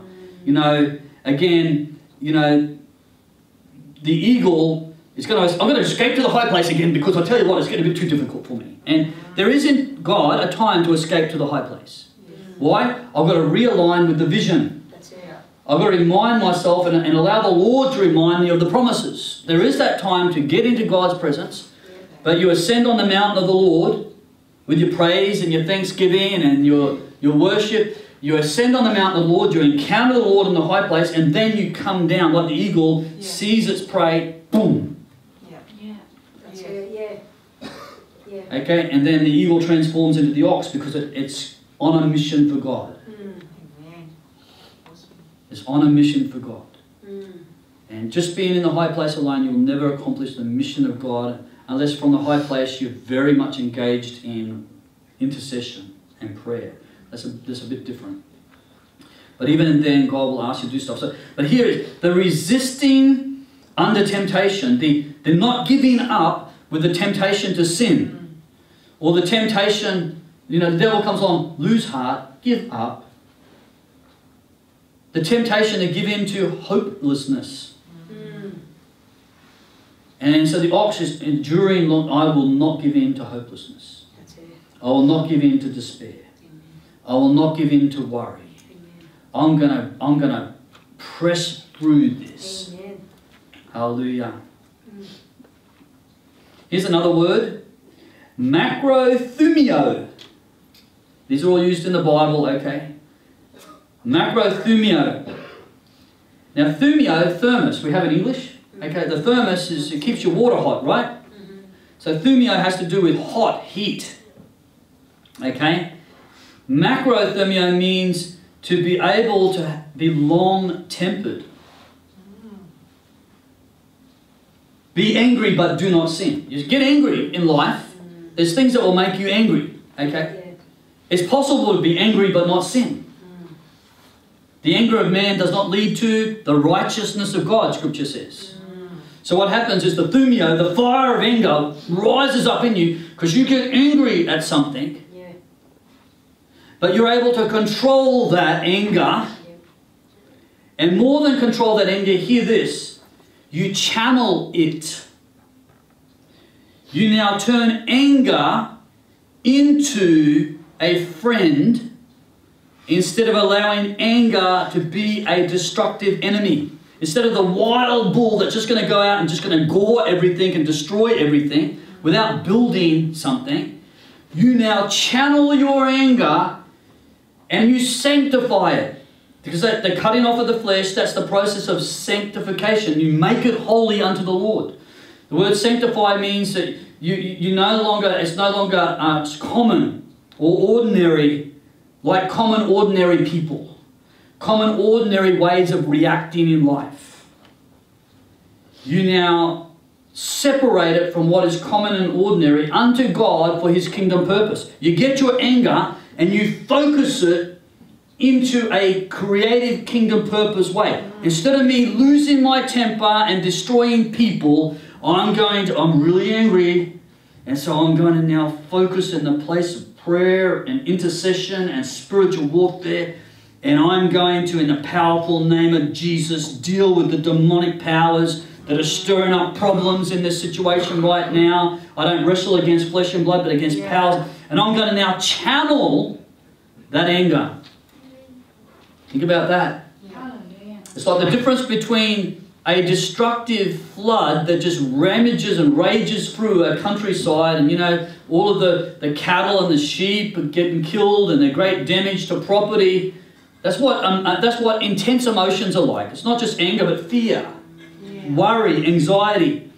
You know, again, you know, the eagle is going to, I'm going to escape to the high place again because I tell you what, it's getting a bit too difficult for me. And there is in God a time to escape to the high place. Why? I've got to realign with the vision. I've got to remind myself and, and allow the Lord to remind me of the promises. There is that time to get into God's presence, but you ascend on the mountain of the Lord with your praise and your thanksgiving and your, your worship. You ascend on the mountain of the Lord, you encounter the Lord in the high place, and then you come down like the eagle Yeah. sees its prey, boom. Yeah. Yeah. That's Yeah. it. Yeah. Yeah. Okay, and then the eagle transforms into the ox because it, it's on a mission for God. Mm. Awesome. It's on a mission for God. Mm. And just being in the high place alone, you'll never accomplish the mission of God unless from the high place you're very much engaged in intercession and prayer. That's a, that's a bit different. But even then, God will ask you to do stuff. So, but here is the resisting under temptation, the, the not giving up with the temptation to sin, or the temptation, you know, the devil comes along, lose heart, give up. The temptation to give in to hopelessness. And so the ox is enduring long, I will not give in to hopelessness. That's it. I will not give in to despair. I will not give in to worry. Amen. I'm gonna I'm gonna press through this. Amen. Hallelujah. Mm. Here's another word. Macrothumio. These are all used in the Bible, okay? Macrothumio. Now thumio, thermos, we have it in English. Okay, the thermos is it keeps your water hot, right? Mhm. So thumio has to do with hot, heat. Okay? Macrothermio means to be able to be long tempered. Mm. Be angry but do not sin. You get angry in life. Mm. There's things that will make you angry. Okay? Yeah. It's possible to be angry but not sin. Mm. The anger of man does not lead to the righteousness of God, scripture says. So what happens is the thumio, the fire of anger, rises up in you because you get angry at something, Yeah. but you're able to control that anger. And more than control that anger, hear this. You channel it. You now turn anger into a friend instead of allowing anger to be a destructive enemy. Instead of the wild bull that's just going to go out and just going to gore everything and destroy everything without building something, you now channel your anger and you sanctify it. Because that, the cutting off of the flesh, that's the process of sanctification. You make it holy unto the Lord. The word sanctify means that you, you, no longer, it's no longer uh, it's common or ordinary, like common ordinary people. Common ordinary ways of reacting in life. You now separate it from what is common and ordinary unto God for His kingdom purpose. You get your anger and you focus it into a creative kingdom purpose way. Instead of me losing my temper and destroying people, I'm going to, I'm really angry, and so I'm going to now focus in the place of prayer and intercession and spiritual warfare. And I'm going to, in the powerful name of Jesus, deal with the demonic powers that are stirring up problems in this situation right now. I don't wrestle against flesh and blood, but against Yeah. powers. And I'm going to now channel that anger. Think about that. Hallelujah. It's like the difference between a destructive flood that just ramages and rages through a countryside, and you know, all of the, the cattle and the sheep are getting killed, and the great damage to property. That's what, um, uh, that's what intense emotions are like. It's not just anger, but fear, worry, anxiety.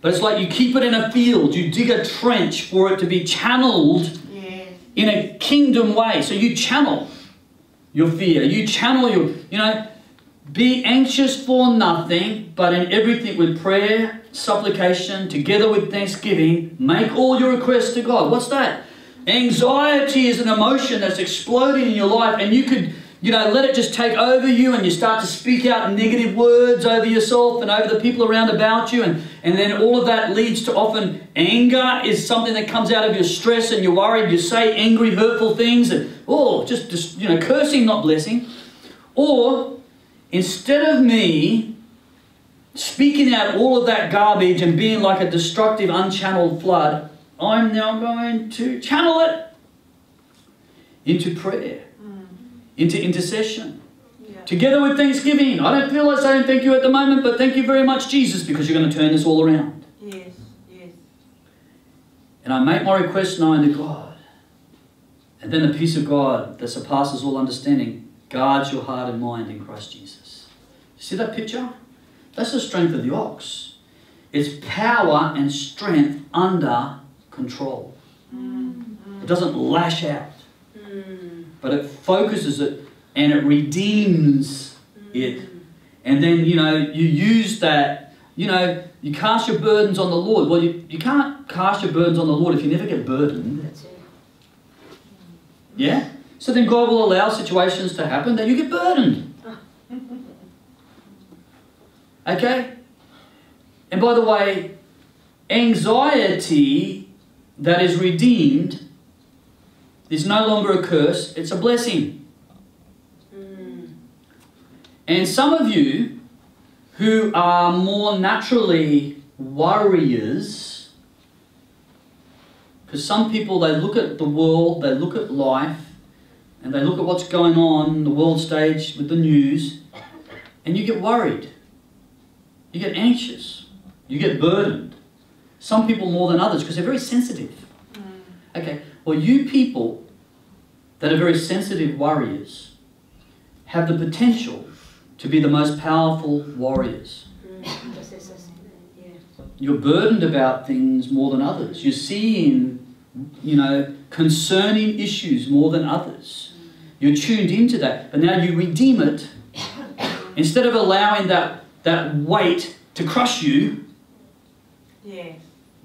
But it's like you keep it in a field, you dig a trench for it to be channeled Yes. in a kingdom way. So you channel your fear. You channel your, you know, be anxious for nothing, but in everything with prayer, supplication, together with thanksgiving, make all your requests to God. What's that? Anxiety is an emotion that's exploding in your life, and you could, you know, let it just take over you, and you start to speak out negative words over yourself and over the people around about you, and, and then all of that leads to often anger is something that comes out of your stress and you're worried. You say angry, hurtful things, and oh, just, just you know, cursing, not blessing. Or instead of me speaking out all of that garbage and being like a destructive, unchanneled flood, I'm now going to channel it into prayer, mm. into intercession, Yeah. together with thanksgiving. I don't feel like saying thank you at the moment, but thank you very much, Jesus, because you're going to turn this all around. Yes, yes. And I make my request known to God. And then the peace of God that surpasses all understanding guards your heart and mind in Christ Jesus. See that picture? That's the strength of the ox. It's power and strength under control. It doesn't lash out, but it focuses it and it redeems it. And then, you know, you use that, you know, you cast your burdens on the Lord. Well, you, you can't cast your burdens on the Lord if you never get burdened. Yeah? So then God will allow situations to happen that you get burdened. Okay? And by the way, anxiety that is redeemed is no longer a curse, it's a blessing. Mm. And some of you who are more naturally worriers, because some people they look at the world, they look at life, and they look at what's going on the world stage with the news, and you get worried. You get anxious. You get burdened. Some people more than others because they're very sensitive. Okay, well, you people that are very sensitive warriors have the potential to be the most powerful warriors. Mm. That's it, that's it. Yeah. You're burdened about things more than others. You're seeing, you know, concerning issues more than others. You're tuned into that, but now you redeem it. Instead of allowing that, that weight to crush you, Yes.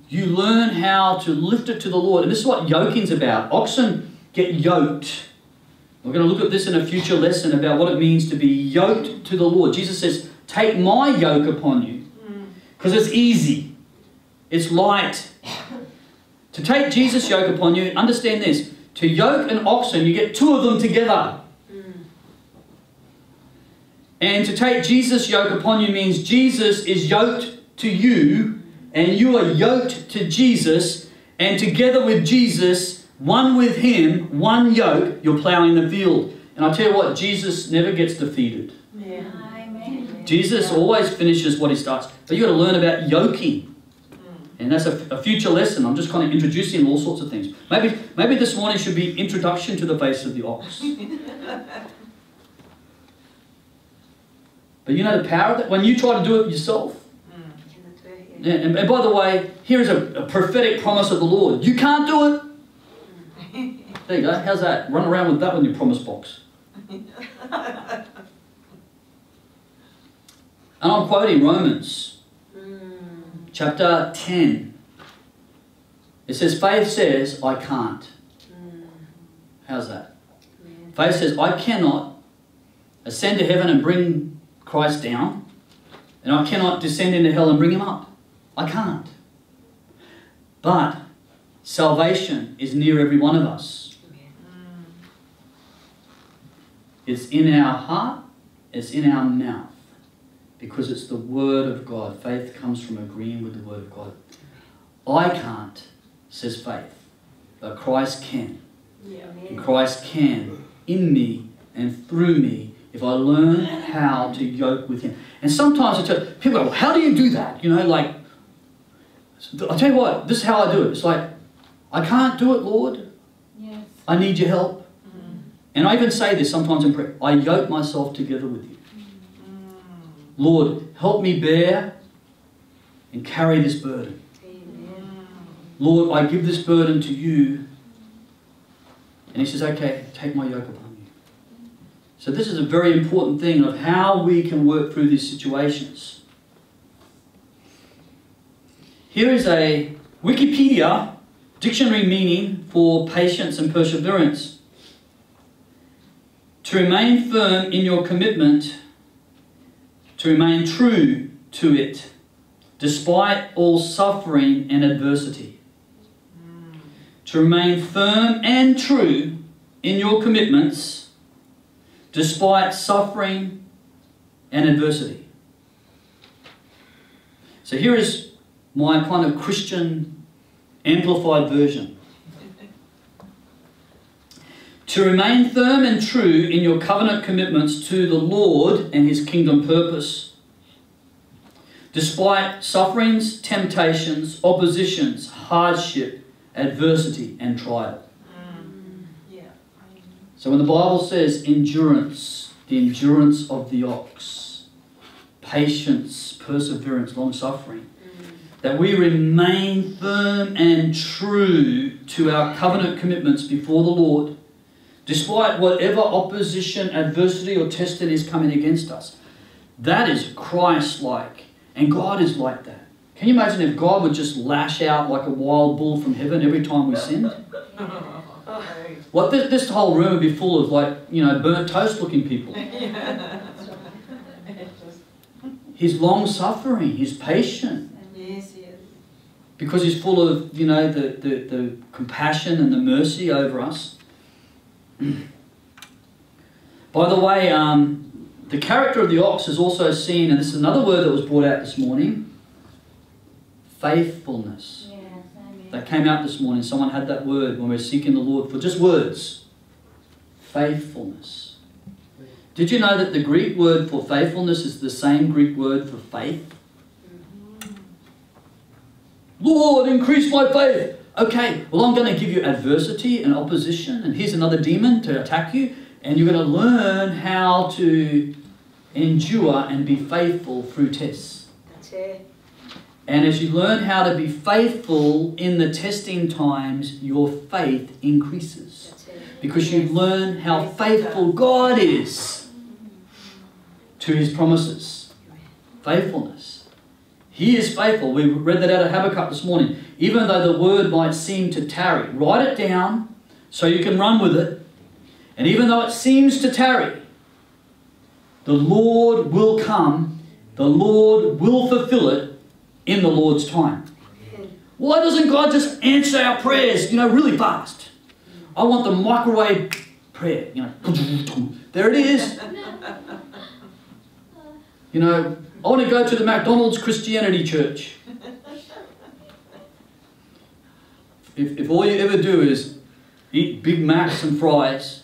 You learn how to lift it to the Lord. And this is what yoking's about. Oxen get yoked. We're going to look at this in a future lesson about what it means to be yoked to the Lord. Jesus says, Take my yoke upon you because it's easy, it's light. to take Jesus' yoke upon you, understand this to yoke an oxen, you get two of them together. Mm. And to take Jesus' yoke upon you means Jesus is yoked to you, and you are yoked to Jesus, and together with Jesus, one with Him, one yoke, you're ploughing the field. And I tell you what, Jesus never gets defeated. Yeah. Amen. Jesus always finishes what He starts. But you've got to learn about yoking. And that's a, a future lesson. I'm just kind of introducing all sorts of things. Maybe, maybe this morning should be introduction to the face of the ox. But you know the power of that? When you try to do it yourself, Cannot do it, Yeah, and, and by the way, here is a, a prophetic promise of the Lord. You can't do it. There you go. How's that? Run around with that in your promise box. and I'm quoting Romans Mm. chapter 10. It says, Faith says, I can't. Mm. How's that? Yeah. Faith says, I cannot ascend to heaven and bring Christ down, and I cannot descend into hell and bring him up. I can't. But salvation is near every one of us. It's in our heart, it's in our mouth, because it's the Word of God. Faith comes from agreeing with the Word of God. I can't, says faith, but Christ can. Yeah. And Christ can in me and through me if I learn how to yoke with Him. And sometimes I tell people, well, how do you do that? You know, like, I tell you what, this is how I do it. It's like, I can't do it, Lord. Yes. I need your help. Mm. And I even say this sometimes in prayer I yoke myself together with you. Mm. Lord, help me bear and carry this burden. Amen. Lord, I give this burden to you And he says, okay, take my yoke upon you. So this is a very important thing of how we can work through these situations. Here is a Wikipedia dictionary meaning for patience and perseverance. To remain firm in your commitment, to remain true to it, despite all suffering and adversity. To remain firm and true in your commitments, despite suffering and adversity. So here is my kind of Christian amplified version. To remain firm and true in your covenant commitments to the Lord and His kingdom purpose. Despite sufferings, temptations, oppositions, hardship, adversity, and trial. Yeah. So when the Bible says endurance, the endurance of the ox, patience, perseverance, long suffering, that we remain firm and true to our covenant commitments before the Lord, despite whatever opposition, adversity, or testing is coming against us. That is Christ like. And God is like that. Can you imagine if God would just lash out like a wild bull from heaven every time we sinned? What this, this whole room would be full of like, you know, burnt toast looking people. He's long suffering, he's patient. Because he's full of you know the, the, the compassion and the mercy over us. By the way um, the character of the ox is also seen and this is another word that was brought out this morning. Faithfulness. Yes, amen. that came out this morning. Someone had that word when we are seeking the lord for just words. Faithfulness. Did you know that the greek word for faithfulness is the same greek word for faith Lord, increase my faith. Okay, well, I'm going to give you adversity and opposition, and here's another demon to attack you, and you're going to learn how to endure and be faithful through tests. That's it. And as you learn how to be faithful in the testing times, your faith increases. That's it. Because you learn how faithful God is to his promises. Faithfulness. He is faithful. We read that out of Habakkuk this morning. Even though the word might seem to tarry, write it down so you can run with it. And even though it seems to tarry, the Lord will come, the Lord will fulfill it in the Lord's time. Why doesn't God just answer our prayers, you know, really fast? I want the microwave prayer, you know. There it is. You know, I want to go to the McDonald's Christianity church. If, if all you ever do is eat Big Macs and fries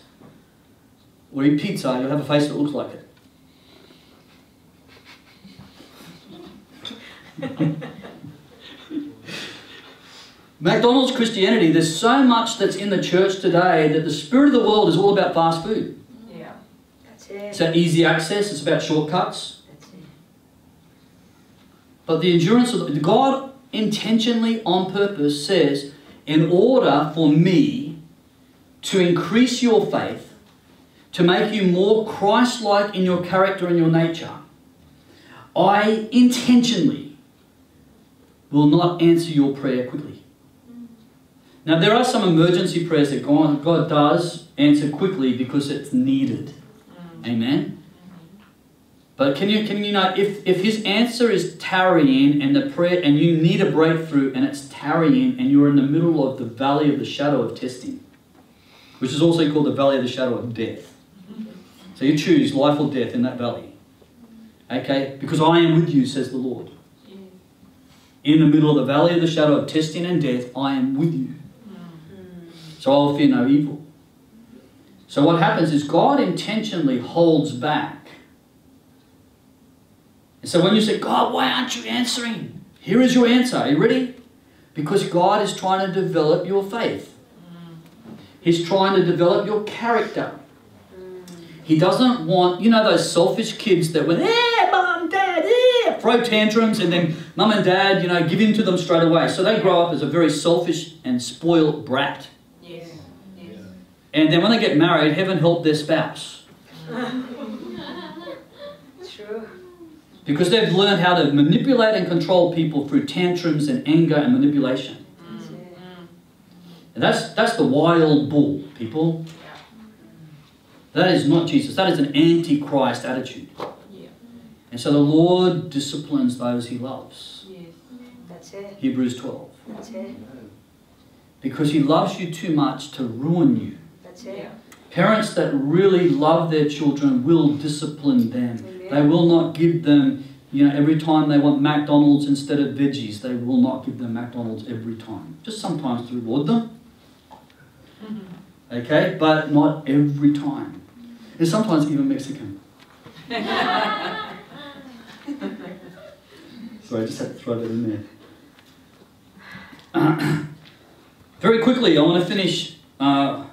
or eat pizza, you'll have a face that looks like it. McDonald's Christianity, there's so much that's in the church today that the spirit of the world is all about fast food. Yeah. That's it. It's about easy access, it's about shortcuts. But the endurance of the, God intentionally on purpose says, in order for me to increase your faith, to make you more Christ like in your character and your nature, I intentionally will not answer your prayer quickly. Now, there are some emergency prayers that God, God does answer quickly because it's needed. Mm. Amen? But can you can you know if, if his answer is tarrying and the prayer and you need a breakthrough and it's tarrying and you're in the middle of the valley of the shadow of testing, which is also called the valley of the shadow of death. So you choose life or death in that valley. Okay? Because I am with you, says the Lord. In the middle of the valley of the shadow of testing and death, I am with you. So I will fear no evil. So what happens is God intentionally holds back. And so when you say, God, why aren't you answering? Here is your answer. Are you ready? Because God is trying to develop your faith. He's trying to develop your character. He doesn't want, you know, those selfish kids that when, eh, mum, dad, eh, throw tantrums and then mum and dad, you know, give in to them straight away. So they grow up as a very selfish and spoiled brat. Yes. Yes. and then when they get married, heaven help their spouse. True. Because they've learned how to manipulate and control people through tantrums and anger and manipulation. That's. And that's, that's the wild bull, people. That is not Jesus. That is an antichrist attitude. Yeah. And so the Lord disciplines those he loves. Yes. That's it. Hebrews 12. That's it. Because he loves you too much to ruin you. That's it. Parents that really love their children will discipline them. They will not give them, you know, every time they want McDonald's instead of veggies, they will not give them McDonald's every time. Just sometimes to reward them. Okay? But not every time. And sometimes even Mexican. Sorry, I just had to throw that in there. Very quickly, I want to finish uh,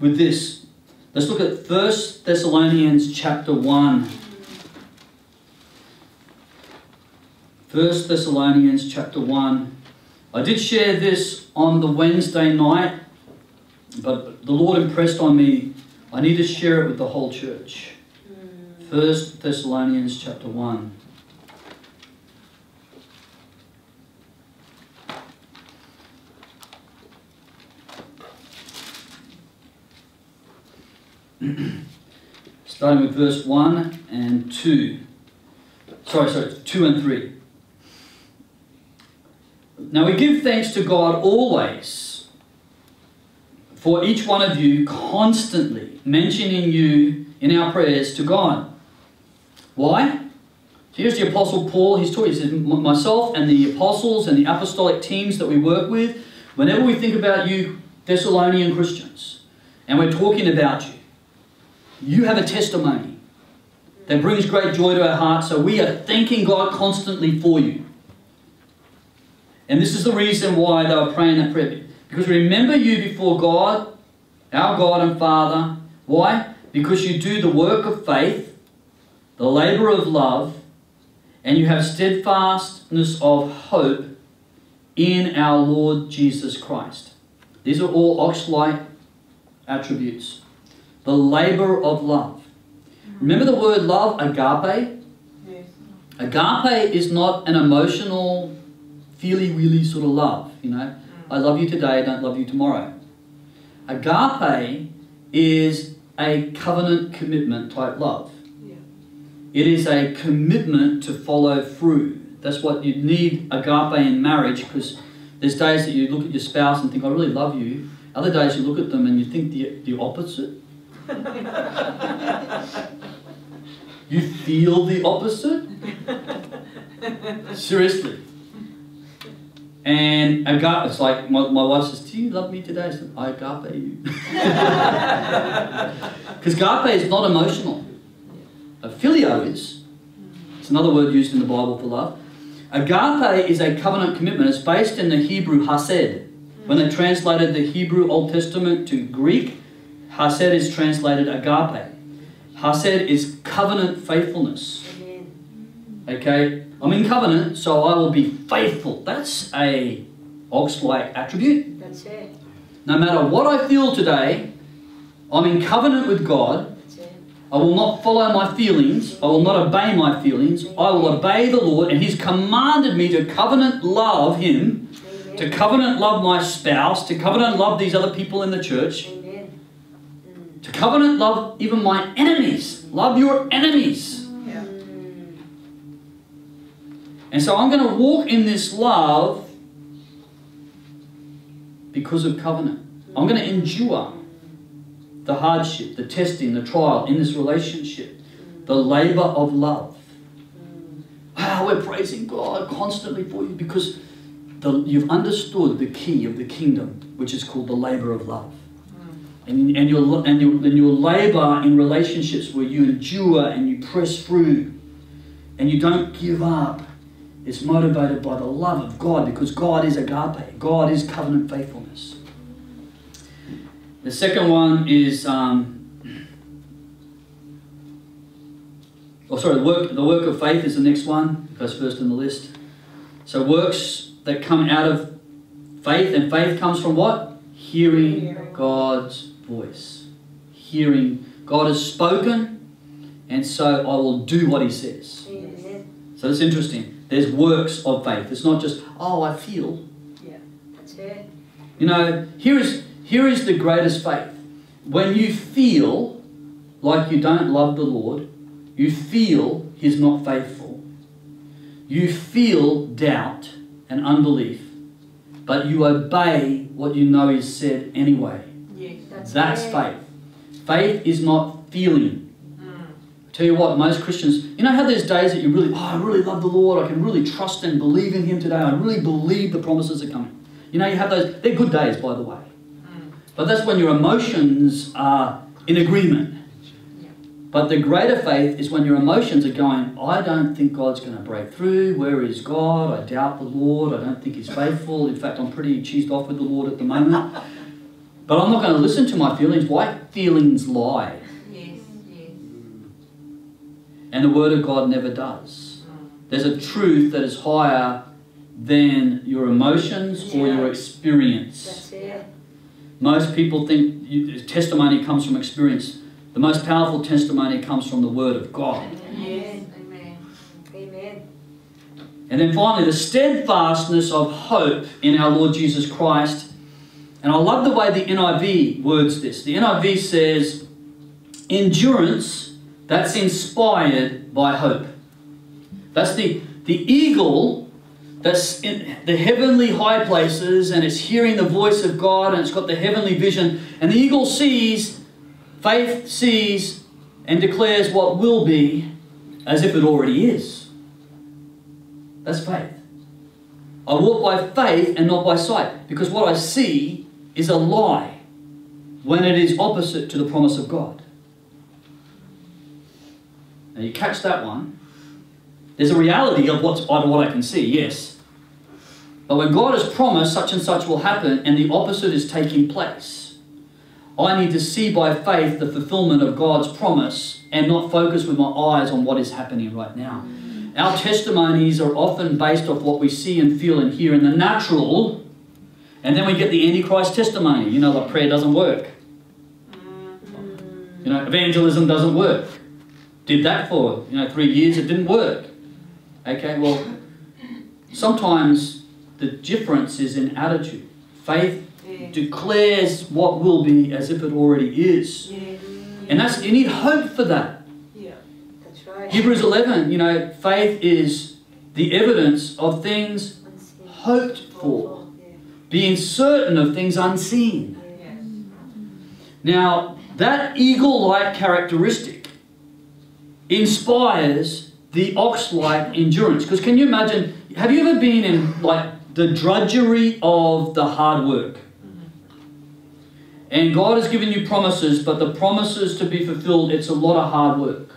with this. Let's look at 1 Thessalonians chapter 1. 1 Thessalonians chapter 1. I did share this on the Wednesday night, but the Lord impressed on me I need to share it with the whole church. Hmm. 1 Thessalonians chapter 1. Starting with verse 1 and 2. Sorry, sorry, 2 and 3. Now we give thanks to God always for each one of you constantly mentioning you in our prayers to God. Why? Here's the Apostle Paul. He's talking, he says, myself and the apostles and the apostolic teams that we work with, whenever we think about you, Thessalonian Christians, and we're talking about you, you have a testimony that brings great joy to our hearts. So we are thanking God constantly for you. And this is the reason why they were praying that prayer. Because remember you before God, our God and Father. Why? Because you do the work of faith, the labor of love, and you have steadfastness of hope in our Lord Jesus Christ. These are all ox-like attributes. The labor of love. Remember the word love, agape? Agape is not an emotional, feely-weely sort of love, you know. Mm. I love you today, I don't love you tomorrow. Agape is a covenant commitment type love. Yeah. It is a commitment to follow through. That's what you need agape in marriage because there's days that you look at your spouse and think, I really love you. Other days you look at them and you think the, the opposite. you feel the opposite? Seriously. And agape, it's like my, my wife says, Do you love me today? I said, I agape you. Because agape is not emotional. A phileo is. It's another word used in the Bible for love. Agape is a covenant commitment. It's based in the Hebrew hesed. When they translated the Hebrew Old Testament to Greek, hesed is translated agape. Hesed is covenant faithfulness. Okay, I'm in covenant, so I will be faithful. That's a ox-like attribute. That's it. No matter what I feel today, I'm in covenant with God. That's it. I will not follow my feelings. I will not obey my feelings. I will obey the Lord, and He's commanded me to covenant love Him, to covenant love my spouse, to covenant love these other people in the church, Amen. To covenant love even my enemies. Love your enemies. And so I'm going to walk in this love because of covenant. I'm going to endure the hardship, the testing, the trial in this relationship, the labor of love. Wow, we're praising God constantly for you because the, you've understood the key of the kingdom, which is called the labor of love. And, and, your, and, your, and your labor in relationships where you endure and you press through and you don't give up is motivated by the love of God because God is agape. God is covenant faithfulness. The second one is, um, oh sorry, the work, the work of faith is the next one, goes first in the list. So works that come out of faith, and faith comes from what? Hearing Hearing. God's voice. hearing. God has spoken, and so I will do what He says. So it's interesting. There's works of faith. It's not just, oh, I feel. Yeah, that's it. You know, here is, here is the greatest faith. When you feel like you don't love the Lord, you feel He's not faithful, you feel doubt and unbelief, but you obey what you know is said anyway. Yes. That's, That's faith. Faith is not feeling. Tell you what, most Christians, you know how there's days that you really, oh, I really love the Lord, I can really trust and believe in Him today, I really believe the promises are coming. You know, you have those, they're good days, by the way. But that's when your emotions are in agreement. But the greater faith is when your emotions are going, I don't think God's going to break through. Where is God? I doubt the Lord. I don't think He's faithful. In fact, I'm pretty cheesed off with the Lord at the moment. But I'm not going to listen to my feelings. Why? Feelings lie. Yes. Yes. And the Word of God never does. There's a truth that is higher than your emotions or your experience. That's it. Most people think you, testimony comes from experience. The most powerful testimony comes from the Word of God. Yes. Amen. Amen. And then finally, the steadfastness of hope in our Lord Jesus Christ. And I love the way the NIV words this. The NIV says, endurance that's inspired by hope. That's the, the eagle that's in the heavenly high places and it's hearing the voice of God and it's got the heavenly vision. And the eagle sees, faith sees, and declares what will be as if it already is. That's faith. I walk by faith and not by sight because what I see is a lie when it is opposite to the promise of God. Now you catch that one. There's a reality of what's what I can see, yes. But when God has promised such and such will happen and the opposite is taking place, I need to see by faith the fulfillment of God's promise and not focus with my eyes on what is happening right now. Our testimonies are often based off what we see and feel and hear in the natural, and then we get the Antichrist testimony. You know, like prayer doesn't work. You know, evangelism doesn't work. Did that for you know three years, it didn't work. Okay, well, sometimes the difference is in attitude. Faith Yes. declares what will be as if it already is, Yes. and that's you need hope for that. Yeah. That's right. Hebrews 11, you know, faith is the evidence of things hoped for, being certain of things unseen. Now, that eagle like characteristic inspires the ox like endurance. Because can you imagine, have you ever been in like the drudgery of the hard work? And God has given you promises, but the promises to be fulfilled, it's a lot of hard work.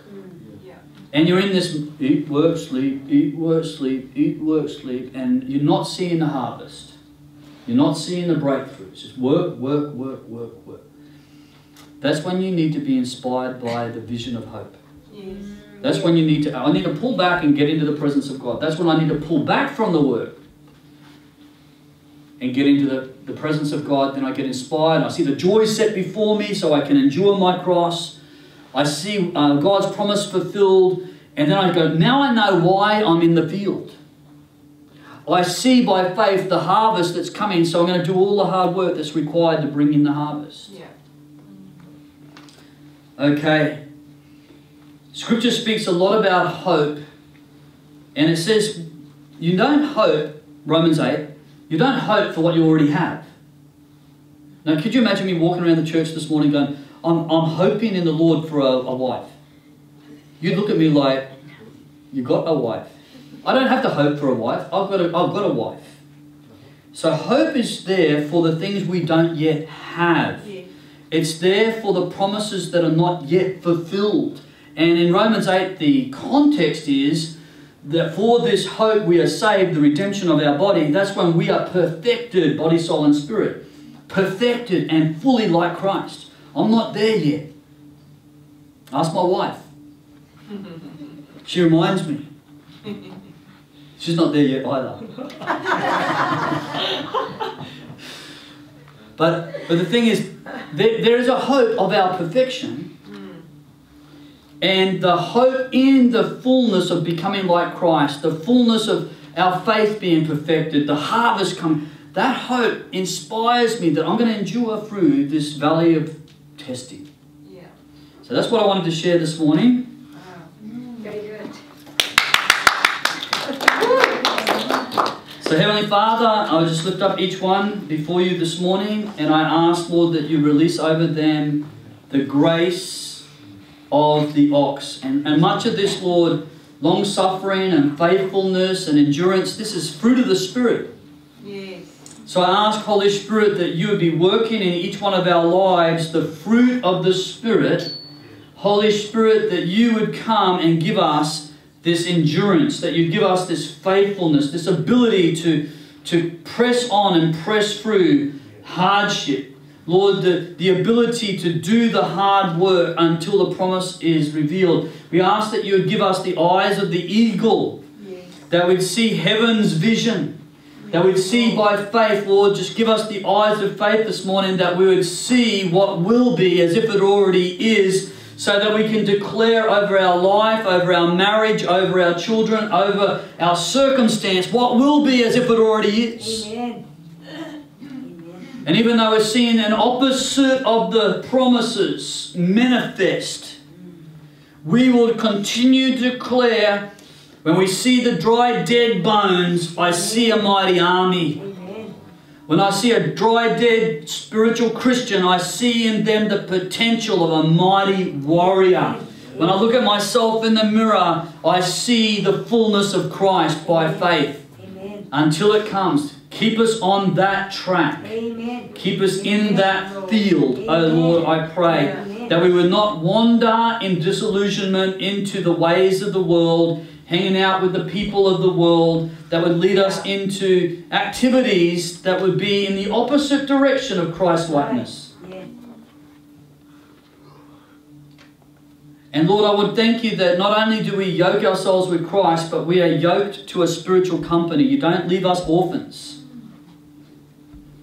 Yeah. And you're in this eat, work, sleep, eat, work, sleep, eat, work, sleep, and you're not seeing the harvest. You're not seeing the breakthroughs. Just work, work, work, work, work. That's when you need to be inspired by the vision of hope. Yes. That's when you need to, I need to pull back and get into the presence of God. That's when I need to pull back from the work and get into the, the presence of God. Then I get inspired. I see the joy set before me so I can endure my cross. I see uh, God's promise fulfilled. And then I go, now I know why I'm in the field. I see by faith the harvest that's coming, so I'm going to do all the hard work that's required to bring in the harvest. Yeah. Okay. Scripture speaks a lot about hope, and it says you don't hope, Romans 8, you don't hope for what you already have. Now, could you imagine me walking around the church this morning going, I'm, I'm hoping in the Lord for a, a wife? You'd look at me like, You got a wife. I don't have to hope for a wife, I've got a, I've got a wife. So, hope is there for the things we don't yet have. It's there for the promises that are not yet fulfilled. And in Romans 8, the context is that for this hope we are saved, the redemption of our body. That's when we are perfected, body, soul, and spirit. Perfected and fully like Christ. I'm not there yet. Ask my wife. She reminds me. She's not there yet either. but but the thing is, there, there is a hope of our perfection, and the hope in the fullness of becoming like Christ, the fullness of our faith being perfected, the harvest come. That hope inspires me that I'm going to endure through this valley of testing. Yeah. So that's what I wanted to share this morning. Very good. So, Heavenly Father, I just lift up each one before you this morning, and I ask, Lord, that you release over them the grace of the ox. And, and much of this, Lord, long suffering and faithfulness and endurance, this is fruit of the Spirit. Yes. So I ask, Holy Spirit, that you would be working in each one of our lives the fruit of the Spirit. Holy Spirit, that you would come and give us this endurance, that you'd give us this faithfulness, this ability to, to press on and press through hardship. Lord, the, the ability to do the hard work until the promise is revealed. We ask that you would give us the eyes of the eagle, Yes. that we'd see heaven's vision, that we'd see by faith, Lord, just give us the eyes of faith this morning that we would see what will be as if it already is, so that we can declare over our life, over our marriage, over our children, over our circumstance, what will be as if it already is. Amen. And even though we're seeing an opposite of the promises manifest, we will continue to declare when we see the dry, dead bones, I see a mighty army. When I see a dry, dead spiritual Christian, I see in them the potential of a mighty warrior. When I look at myself in the mirror, I see the fullness of Christ by faith. Until it comes, keep us on that track. Amen. Keep us in that field, oh Lord, I pray. Amen. That we would not wander in disillusionment into the ways of the world, hanging out with the people of the world, that would lead us into activities that would be in the opposite direction of Christ likeness. And Lord, I would thank you that not only do we yoke ourselves with Christ, but we are yoked to a spiritual company. You don't leave us orphans,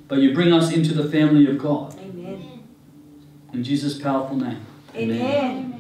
but you bring us into the family of God. Amen. In Jesus' powerful name. Amen.